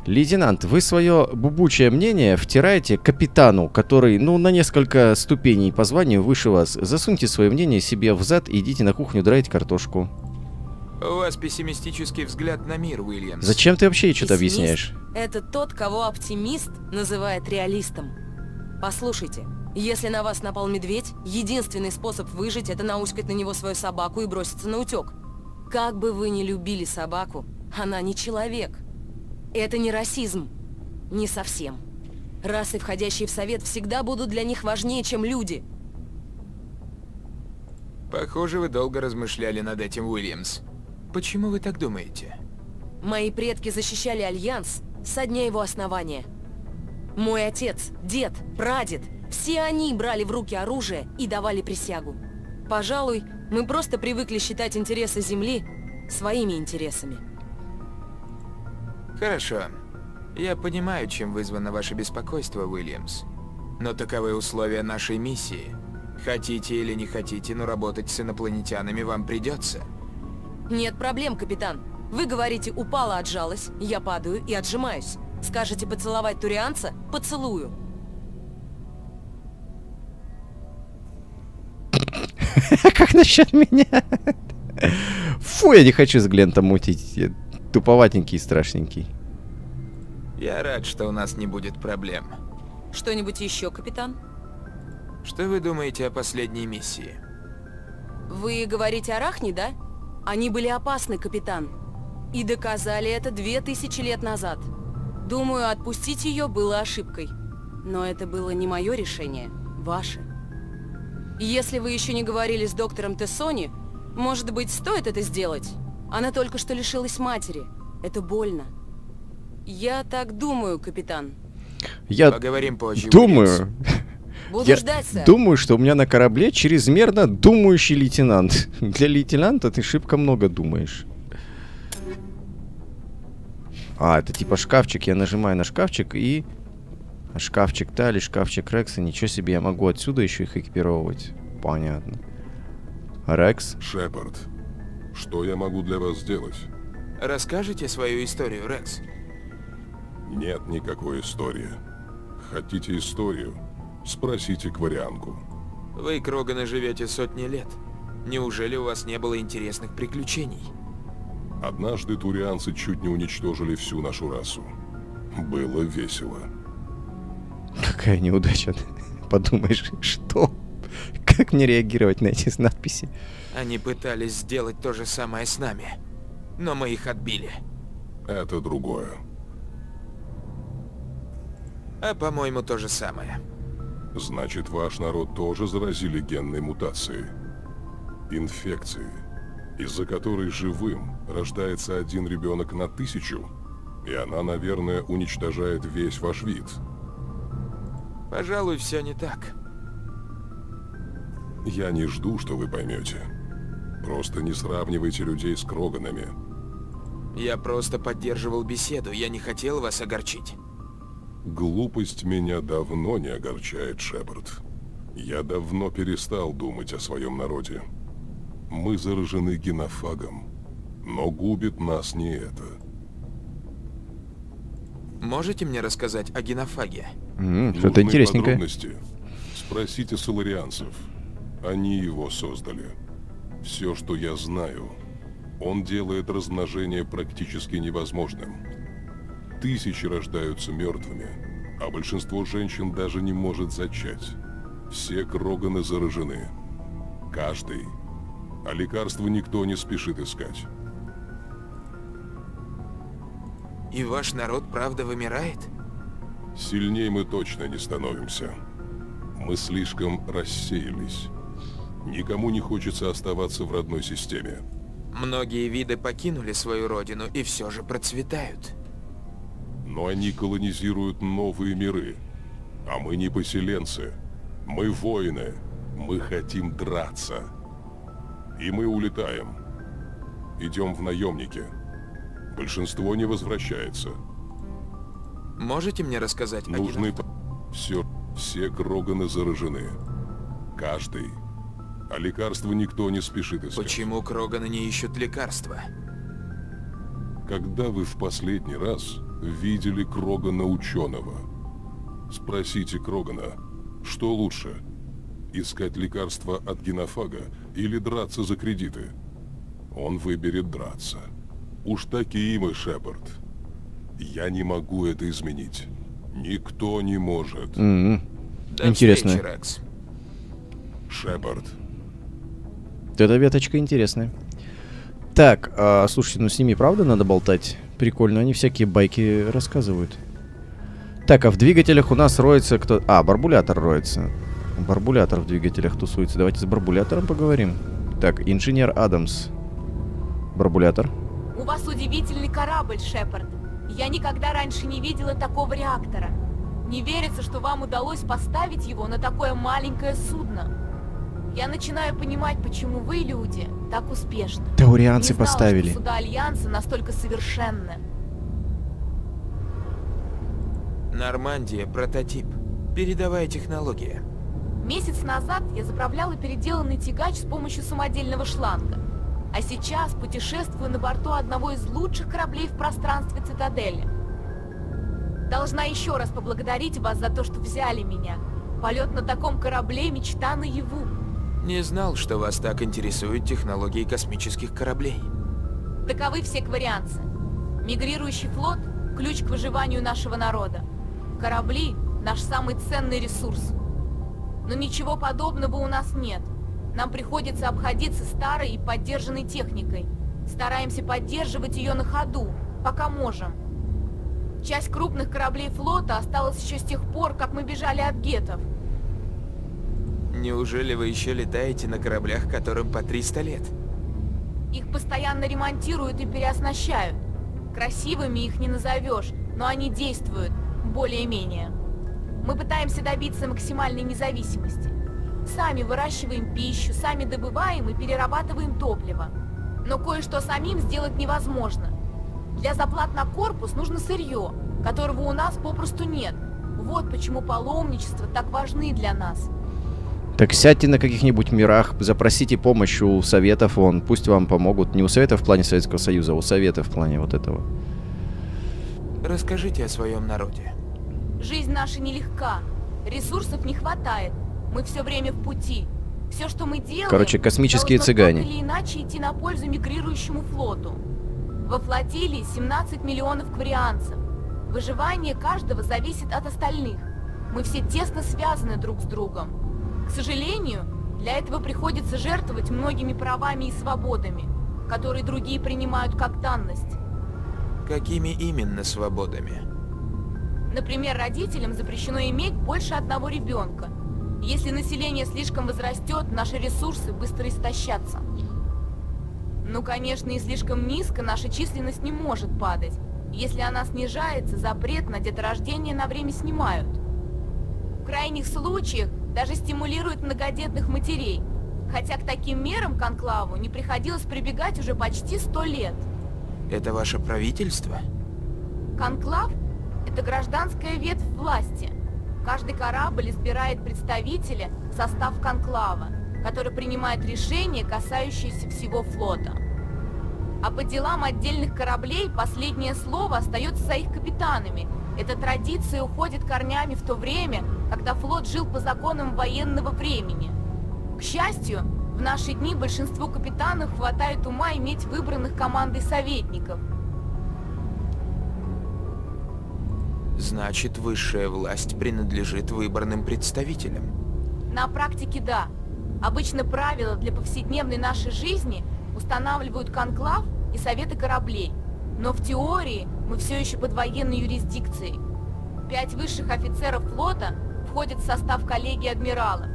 Лейтенант, вы свое бубучее мнение втираете капитану, который, ну, на несколько ступеней по званию выше вас. Засуньте свое мнение себе в зад и идите на кухню драть картошку. У вас пессимистический взгляд на мир, Уильямс. Зачем ты вообще что-то объясняешь? — Это тот, кого оптимист называет реалистом. Послушайте, если на вас напал медведь, единственный способ выжить — это науськать на него свою собаку и броситься на утек. Как бы вы ни любили собаку, она не человек. Это не расизм. Не совсем. Расы, входящие в совет, всегда будут для них важнее, чем люди. Похоже, вы долго размышляли над этим, Уильямс. Почему вы так думаете? Мои предки защищали Альянс со дня его основания. Мой отец, дед, прадед, все они брали в руки оружие и давали присягу. Пожалуй, мы просто привыкли считать интересы Земли своими интересами. Хорошо. Я понимаю, чем вызвано ваше беспокойство, Уильямс. Но таковы условия нашей миссии. Хотите или не хотите, но работать с инопланетянами вам придется. Нет проблем, капитан. Вы говорите, упала, отжалась, я падаю и отжимаюсь. Скажете поцеловать турианца? Поцелую. Как насчет меня? Фу, я не хочу с Глентом мутить. Туповатенький и страшненький. Я рад, что у нас не будет проблем. Что-нибудь еще, капитан? Что вы думаете о последней миссии? Вы говорите о Рахне, да? Они были опасны, капитан. И доказали это две тысячи лет назад. Думаю, отпустить ее было ошибкой. Но это было не мое решение, ваше. Если вы еще не говорили с доктором Тессони, может быть, стоит это сделать? Она только что лишилась матери. Это больно. Я так думаю, капитан. Я Поговорим позже. Думаю, Буду я ждать, сэр. думаю, что у меня на корабле чрезмерно думающий лейтенант. Для лейтенанта ты шибко много думаешь. А, это типа шкафчик. Я нажимаю на шкафчик и... Шкафчик Тали, шкафчик Рекса. Ничего себе, я могу отсюда еще их экипировать. Понятно. Рекс? Шепард, что я могу для вас сделать? Расскажите свою историю, Рекс. Нет никакой истории. Хотите историю? Спросите Кварианку. Вы, Кроганы, живете сотни лет. Неужели у вас не было интересных приключений? Однажды турианцы чуть не уничтожили всю нашу расу. Было весело. Какая неудача. Подумаешь, что? Как мне реагировать на эти надписи? Они пытались сделать то же самое с нами. Но мы их отбили. Это другое. А по-моему, то же самое. Значит, ваш народ тоже заразили генной мутацией. Инфекцией, из-за которой живым рождается один ребенок на тысячу, и она, наверное, уничтожает весь ваш вид. Пожалуй, все не так. Я не жду, что вы поймете. Просто не сравнивайте людей с Кроганами. Я просто поддерживал беседу, я не хотел вас огорчить. Глупость меня давно не огорчает, Шепард. Я давно перестал думать о своем народе. Мы заражены генофагом, но губит нас не это. Можете мне рассказать о генофаге? Что-то интересненькое. подробности? Спросите соларианцев. Они его создали. Все, что я знаю, он делает размножение практически невозможным. Тысячи рождаются мертвыми, а большинство женщин даже не может зачать. Все кроганы заражены. Каждый. А лекарства никто не спешит искать. И ваш народ правда вымирает? Сильнее мы точно не становимся. Мы слишком рассеялись. Никому не хочется оставаться в родной системе. Многие виды покинули свою родину и все же процветают. Но они колонизируют новые миры. А мы не поселенцы. Мы воины. Мы хотим драться. И мы улетаем. Идем в наемники. Большинство не возвращается. Можете мне рассказать о Нужны... генофаге? Все, все Кроганы заражены. Каждый. А лекарства никто не спешит искать. Почему Кроганы не ищут лекарства? Когда вы в последний раз видели Крогана ученого? Спросите Крогана, что лучше? Искать лекарства от генофага или драться за кредиты? Он выберет драться. Уж такие мы, Шепард. Я не могу это изменить. Никто не может. М, До Интересно. встречи, Рекс. Шепард. Эта веточка интересная. Так, а, слушайте, ну с ними правда надо болтать? Прикольно, они всякие байки рассказывают. Так, а в двигателях у нас роется кто... А, барбулятор роется. Барбулятор в двигателях тусуется. Давайте с барбулятором поговорим. Так, инженер Адамс. Барбулятор. У вас удивительный корабль, Шепард. Я никогда раньше не видела такого реактора. Не верится, что вам удалось поставить его на такое маленькое судно. Я начинаю понимать, почему вы, люди, так успешны. Таурианцы знала, поставили. что суда Альянса настолько совершенны. Нормандия, прототип. Передовая технология. Месяц назад я заправляла переделанный тягач с помощью самодельного шланга. А сейчас путешествую на борту одного из лучших кораблей в пространстве Цитадели. Должна еще раз поблагодарить вас за то, что взяли меня. Полет на таком корабле – мечта наяву. Не знал, что вас так интересуют технологии космических кораблей. Таковы все кварианцы. Мигрирующий флот – ключ к выживанию нашего народа. Корабли – наш самый ценный ресурс. Но ничего подобного у нас нет. Нам приходится обходиться старой и поддержанной техникой. Стараемся поддерживать ее на ходу, пока можем. Часть крупных кораблей флота осталась еще с тех пор, как мы бежали от гетов. Неужели вы еще летаете на кораблях, которым по 300 лет? Их постоянно ремонтируют и переоснащают. Красивыми их не назовешь, но они действуют, более-менее. Мы пытаемся добиться максимальной независимости. Сами выращиваем пищу, сами добываем и перерабатываем топливо. Но кое-что самим сделать невозможно. Для заплат на корпус нужно сырье, которого у нас попросту нет. Вот почему паломничества так важны для нас. Так сядьте на каких-нибудь мирах, запросите помощь у советов, вон, пусть вам помогут. Не у советов в плане Советского Союза, а у советов в плане вот этого. Расскажите о своем народе. Жизнь наша нелегка, ресурсов не хватает, мы все время в пути. Все, что мы делаем, Короче, космические цыгане. или иначе идти на пользу мигрирующему флоту. Во флотилии 17 миллионов кварианцев. Выживание каждого зависит от остальных. Мы все тесно связаны друг с другом. К сожалению, для этого приходится жертвовать многими правами и свободами, которые другие принимают как данность. Какими именно свободами? Например, родителям запрещено иметь больше одного ребенка. Если население слишком возрастет, наши ресурсы быстро истощатся. Ну, конечно, и слишком низко наша численность не может падать. Если она снижается, запрет на деторождение на время снимают. В крайних случаях даже стимулируют многодетных матерей, хотя к таким мерам конклаву не приходилось прибегать уже почти сто лет. Это ваше правительство? Конклав – это гражданская ветвь власти. Каждый корабль избирает представителя в состав конклава, который принимает решения, касающиеся всего флота. А по делам отдельных кораблей последнее слово остается за их капитанами. Эта традиция уходит корнями в то время, когда флот жил по законам военного времени. К счастью, в наши дни большинству капитанов хватает ума иметь выбранных командой советников. Значит, высшая власть принадлежит выборным представителям. На практике да. Обычно правила для повседневной нашей жизни устанавливают конклав и советы кораблей. Но в теории мы все еще под военной юрисдикцией. Пять высших офицеров флота входят в состав коллегии адмиралов.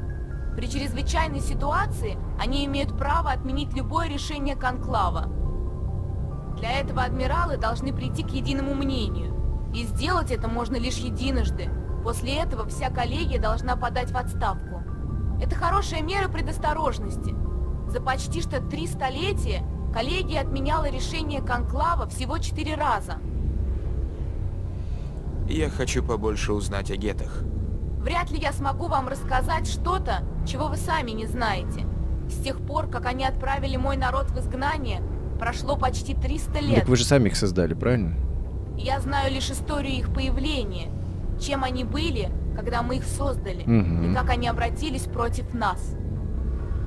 При чрезвычайной ситуации они имеют право отменить любое решение конклава. Для этого адмиралы должны прийти к единому мнению. И сделать это можно лишь единожды. После этого вся коллегия должна подать в отставку. Это хорошая мера предосторожности. За почти что три столетия коллегия отменяла решение конклава всего четыре раза. Я хочу побольше узнать о гетах. Вряд ли я смогу вам рассказать что-то, чего вы сами не знаете. С тех пор, как они отправили мой народ в изгнание, прошло почти 300 лет. Так вы же сами их создали, правильно? Я знаю лишь историю их появления, чем они были, когда мы их создали, Мгм. и как они обратились против нас.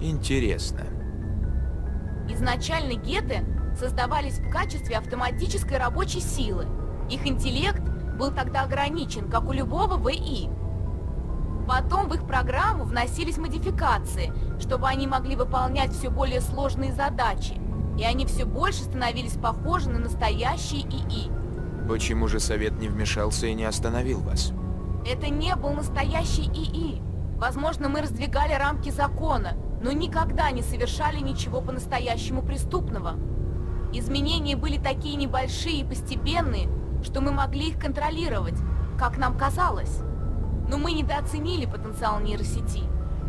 Интересно. Изначально геты создавались в качестве автоматической рабочей силы. Их интеллект был тогда ограничен, как у любого ВИ. Потом в их программу вносились модификации, чтобы они могли выполнять все более сложные задачи, и они все больше становились похожи на настоящие ИИ. Почему же совет не вмешался и не остановил вас? Это не был настоящий ИИ. Возможно, мы раздвигали рамки закона, но никогда не совершали ничего по-настоящему преступного. Изменения были такие небольшие и постепенные, что мы могли их контролировать, как нам казалось. Но мы недооценили потенциал нейросети.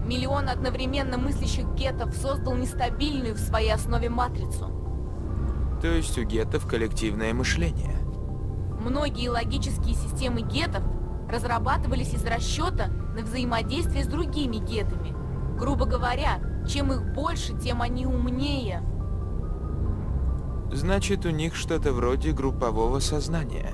Миллион одновременно мыслящих гетов создал нестабильную в своей основе матрицу. То есть у гетов коллективное мышление. Многие логические системы гетов разрабатывались из расчета на взаимодействие с другими гетами. Грубо говоря, чем их больше, тем они умнее. Значит, у них что-то вроде группового сознания.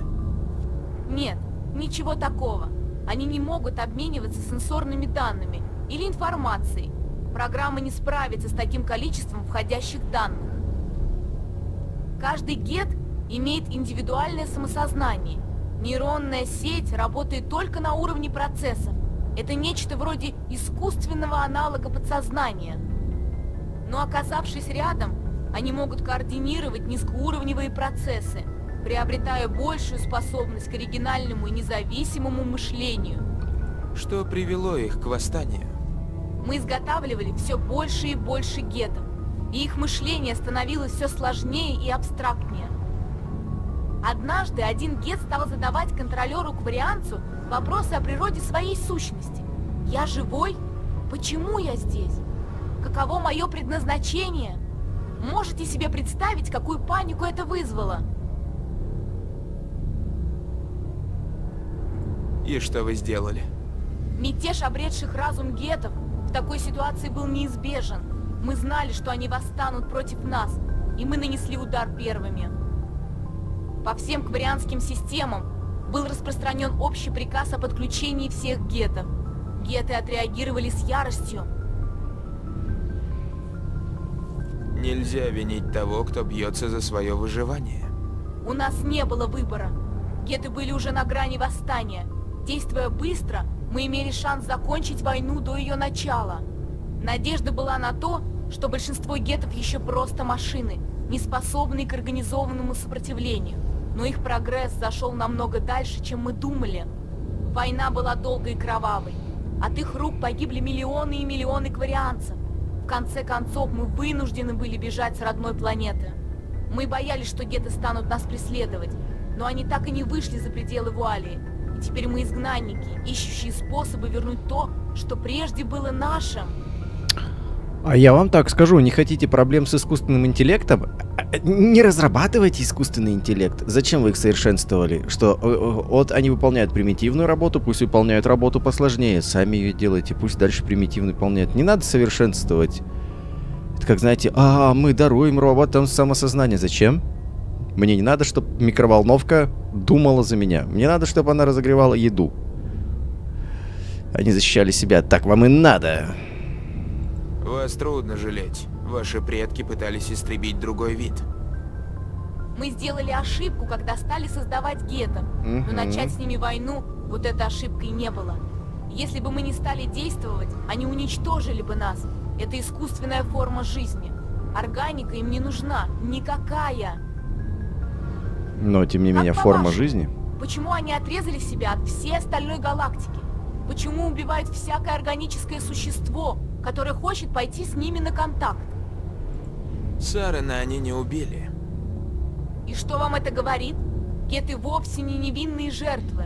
Нет, ничего такого. Они не могут обмениваться сенсорными данными или информацией. Программа не справится с таким количеством входящих данных. Каждый гет имеет индивидуальное самосознание. Нейронная сеть работает только на уровне процессов. Это нечто вроде искусственного аналога подсознания. Но оказавшись рядом, они могут координировать низкоуровневые процессы. приобретая большую способность к оригинальному и независимому мышлению. Что привело их к восстанию? Мы изготавливали все больше и больше гетов, и их мышление становилось все сложнее и абстрактнее. Однажды один гет стал задавать контролеру-кварианцу вопросы о природе своей сущности. Я живой? Почему я здесь? Каково мое предназначение? Можете себе представить, какую панику это вызвало? И что вы сделали? Мятеж обретших разум гетов в такой ситуации был неизбежен. Мы знали, что они восстанут против нас, и мы нанесли удар первыми. По всем кварианским системам был распространен общий приказ о подключении всех гетов. Геты отреагировали с яростью. Нельзя винить того, кто бьется за свое выживание. У нас не было выбора. Геты были уже на грани восстания. Действуя быстро, мы имели шанс закончить войну до ее начала. Надежда была на то, что большинство гетов еще просто машины, не способные к организованному сопротивлению. Но их прогресс зашел намного дальше, чем мы думали. Война была долгой и кровавой. От их рук погибли миллионы и миллионы кварианцев. В конце концов, мы вынуждены были бежать с родной планеты. Мы боялись, что геты станут нас преследовать, но они так и не вышли за пределы Вуалии. И теперь мы изгнанники, ищущие способы вернуть то, что прежде было нашим. А я вам так скажу, не хотите проблем с искусственным интеллектом? А, Не разрабатывайте искусственный интеллект. Зачем вы их совершенствовали? Что, э, э, вот они выполняют примитивную работу, пусть выполняют работу посложнее. Сами ее делайте, пусть дальше примитивно выполняют. Не надо совершенствовать. Это как, знаете, а, мы даруем роботам самосознание. Зачем? Мне не надо, чтобы микроволновка думала за меня. Мне надо, чтобы она разогревала еду. Они защищали себя. Так вам и надо. Вас трудно жалеть. Ваши предки пытались истребить другой вид. Мы сделали ошибку, когда стали создавать гетто. Но начать с ними войну, вот этой ошибкой не было. Если бы мы не стали действовать, они уничтожили бы нас. Это искусственная форма жизни. Органика им не нужна. Никакая. Но, тем не Как менее, форма жизни. Почему они отрезали себя от всей остальной галактики? Почему убивают всякое органическое существо, которое хочет пойти с ними на контакт? Сарена они не убили. И что вам это говорит? Геты вовсе не невинные жертвы.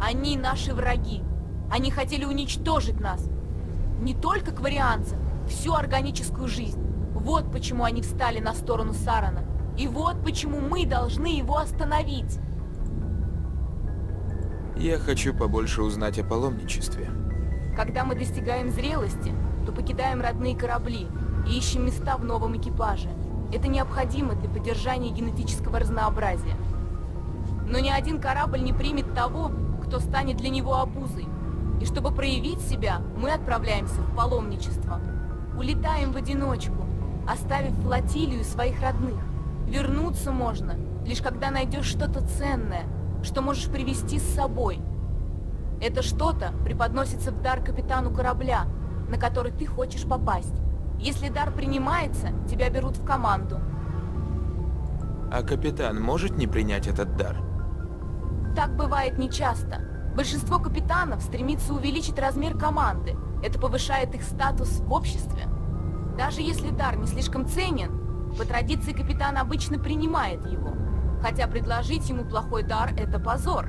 Они наши враги. Они хотели уничтожить нас. Не только кварианцев, всю органическую жизнь. Вот почему они встали на сторону Сарана. И вот почему мы должны его остановить. Я хочу побольше узнать о паломничестве. Когда мы достигаем зрелости, то покидаем родные корабли и ищем места в новом экипаже. Это необходимо для поддержания генетического разнообразия. Но ни один корабль не примет того, кто станет для него обузой. И чтобы проявить себя, мы отправляемся в паломничество. Улетаем в одиночку, оставив флотилию своих родных. Вернуться можно, лишь когда найдешь что-то ценное, что можешь привезти с собой. Это что-то преподносится в дар капитану корабля, на который ты хочешь попасть. Если дар принимается, тебя берут в команду. А капитан может не принять этот дар? Так бывает нечасто. Большинство капитанов стремится увеличить размер команды. Это повышает их статус в обществе. Даже если дар не слишком ценен, по традиции капитан обычно принимает его. Хотя предложить ему плохой дар – это позор.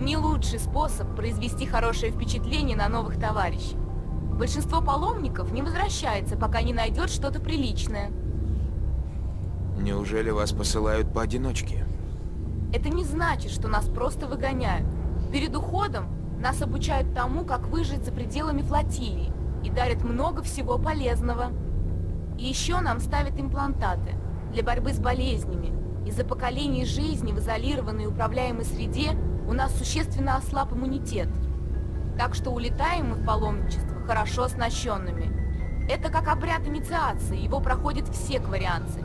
Не лучший способ произвести хорошее впечатление на новых товарищей. Большинство паломников не возвращается, пока не найдет что-то приличное. Неужели вас посылают поодиночке? Это не значит, что нас просто выгоняют. Перед уходом нас обучают тому, как выжить за пределами флотилии и дарят много всего полезного. И еще нам ставят имплантаты для борьбы с болезнями. Из-за поколений жизни в изолированной и управляемой среде у нас существенно ослаб иммунитет. Так что улетаем мы в паломничество хорошо оснащенными. Это как обряд инициации, его проходят все кварианцы.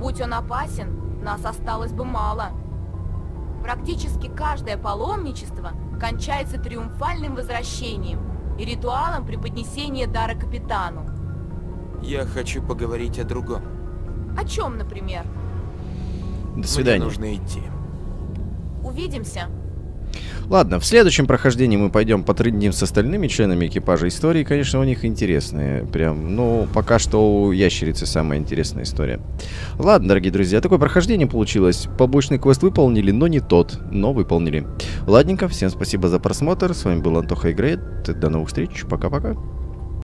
Будь он опасен, нас осталось бы мало. Практически каждое паломничество кончается триумфальным возвращением и ритуалом преподнесения дара капитану. Я хочу поговорить о другом. О чем, например? До свидания. Мне нужно идти. Увидимся. Ладно, в следующем прохождении мы пойдем потрындим с остальными членами экипажа. Истории, конечно, у них интересные. Прям, ну, пока что у ящерицы самая интересная история. Ладно, дорогие друзья, такое прохождение получилось. Побочный квест выполнили, но не тот, но выполнили. Ладненько, всем спасибо за просмотр. С вами был Антоха Игрейт. До новых встреч. Пока-пока.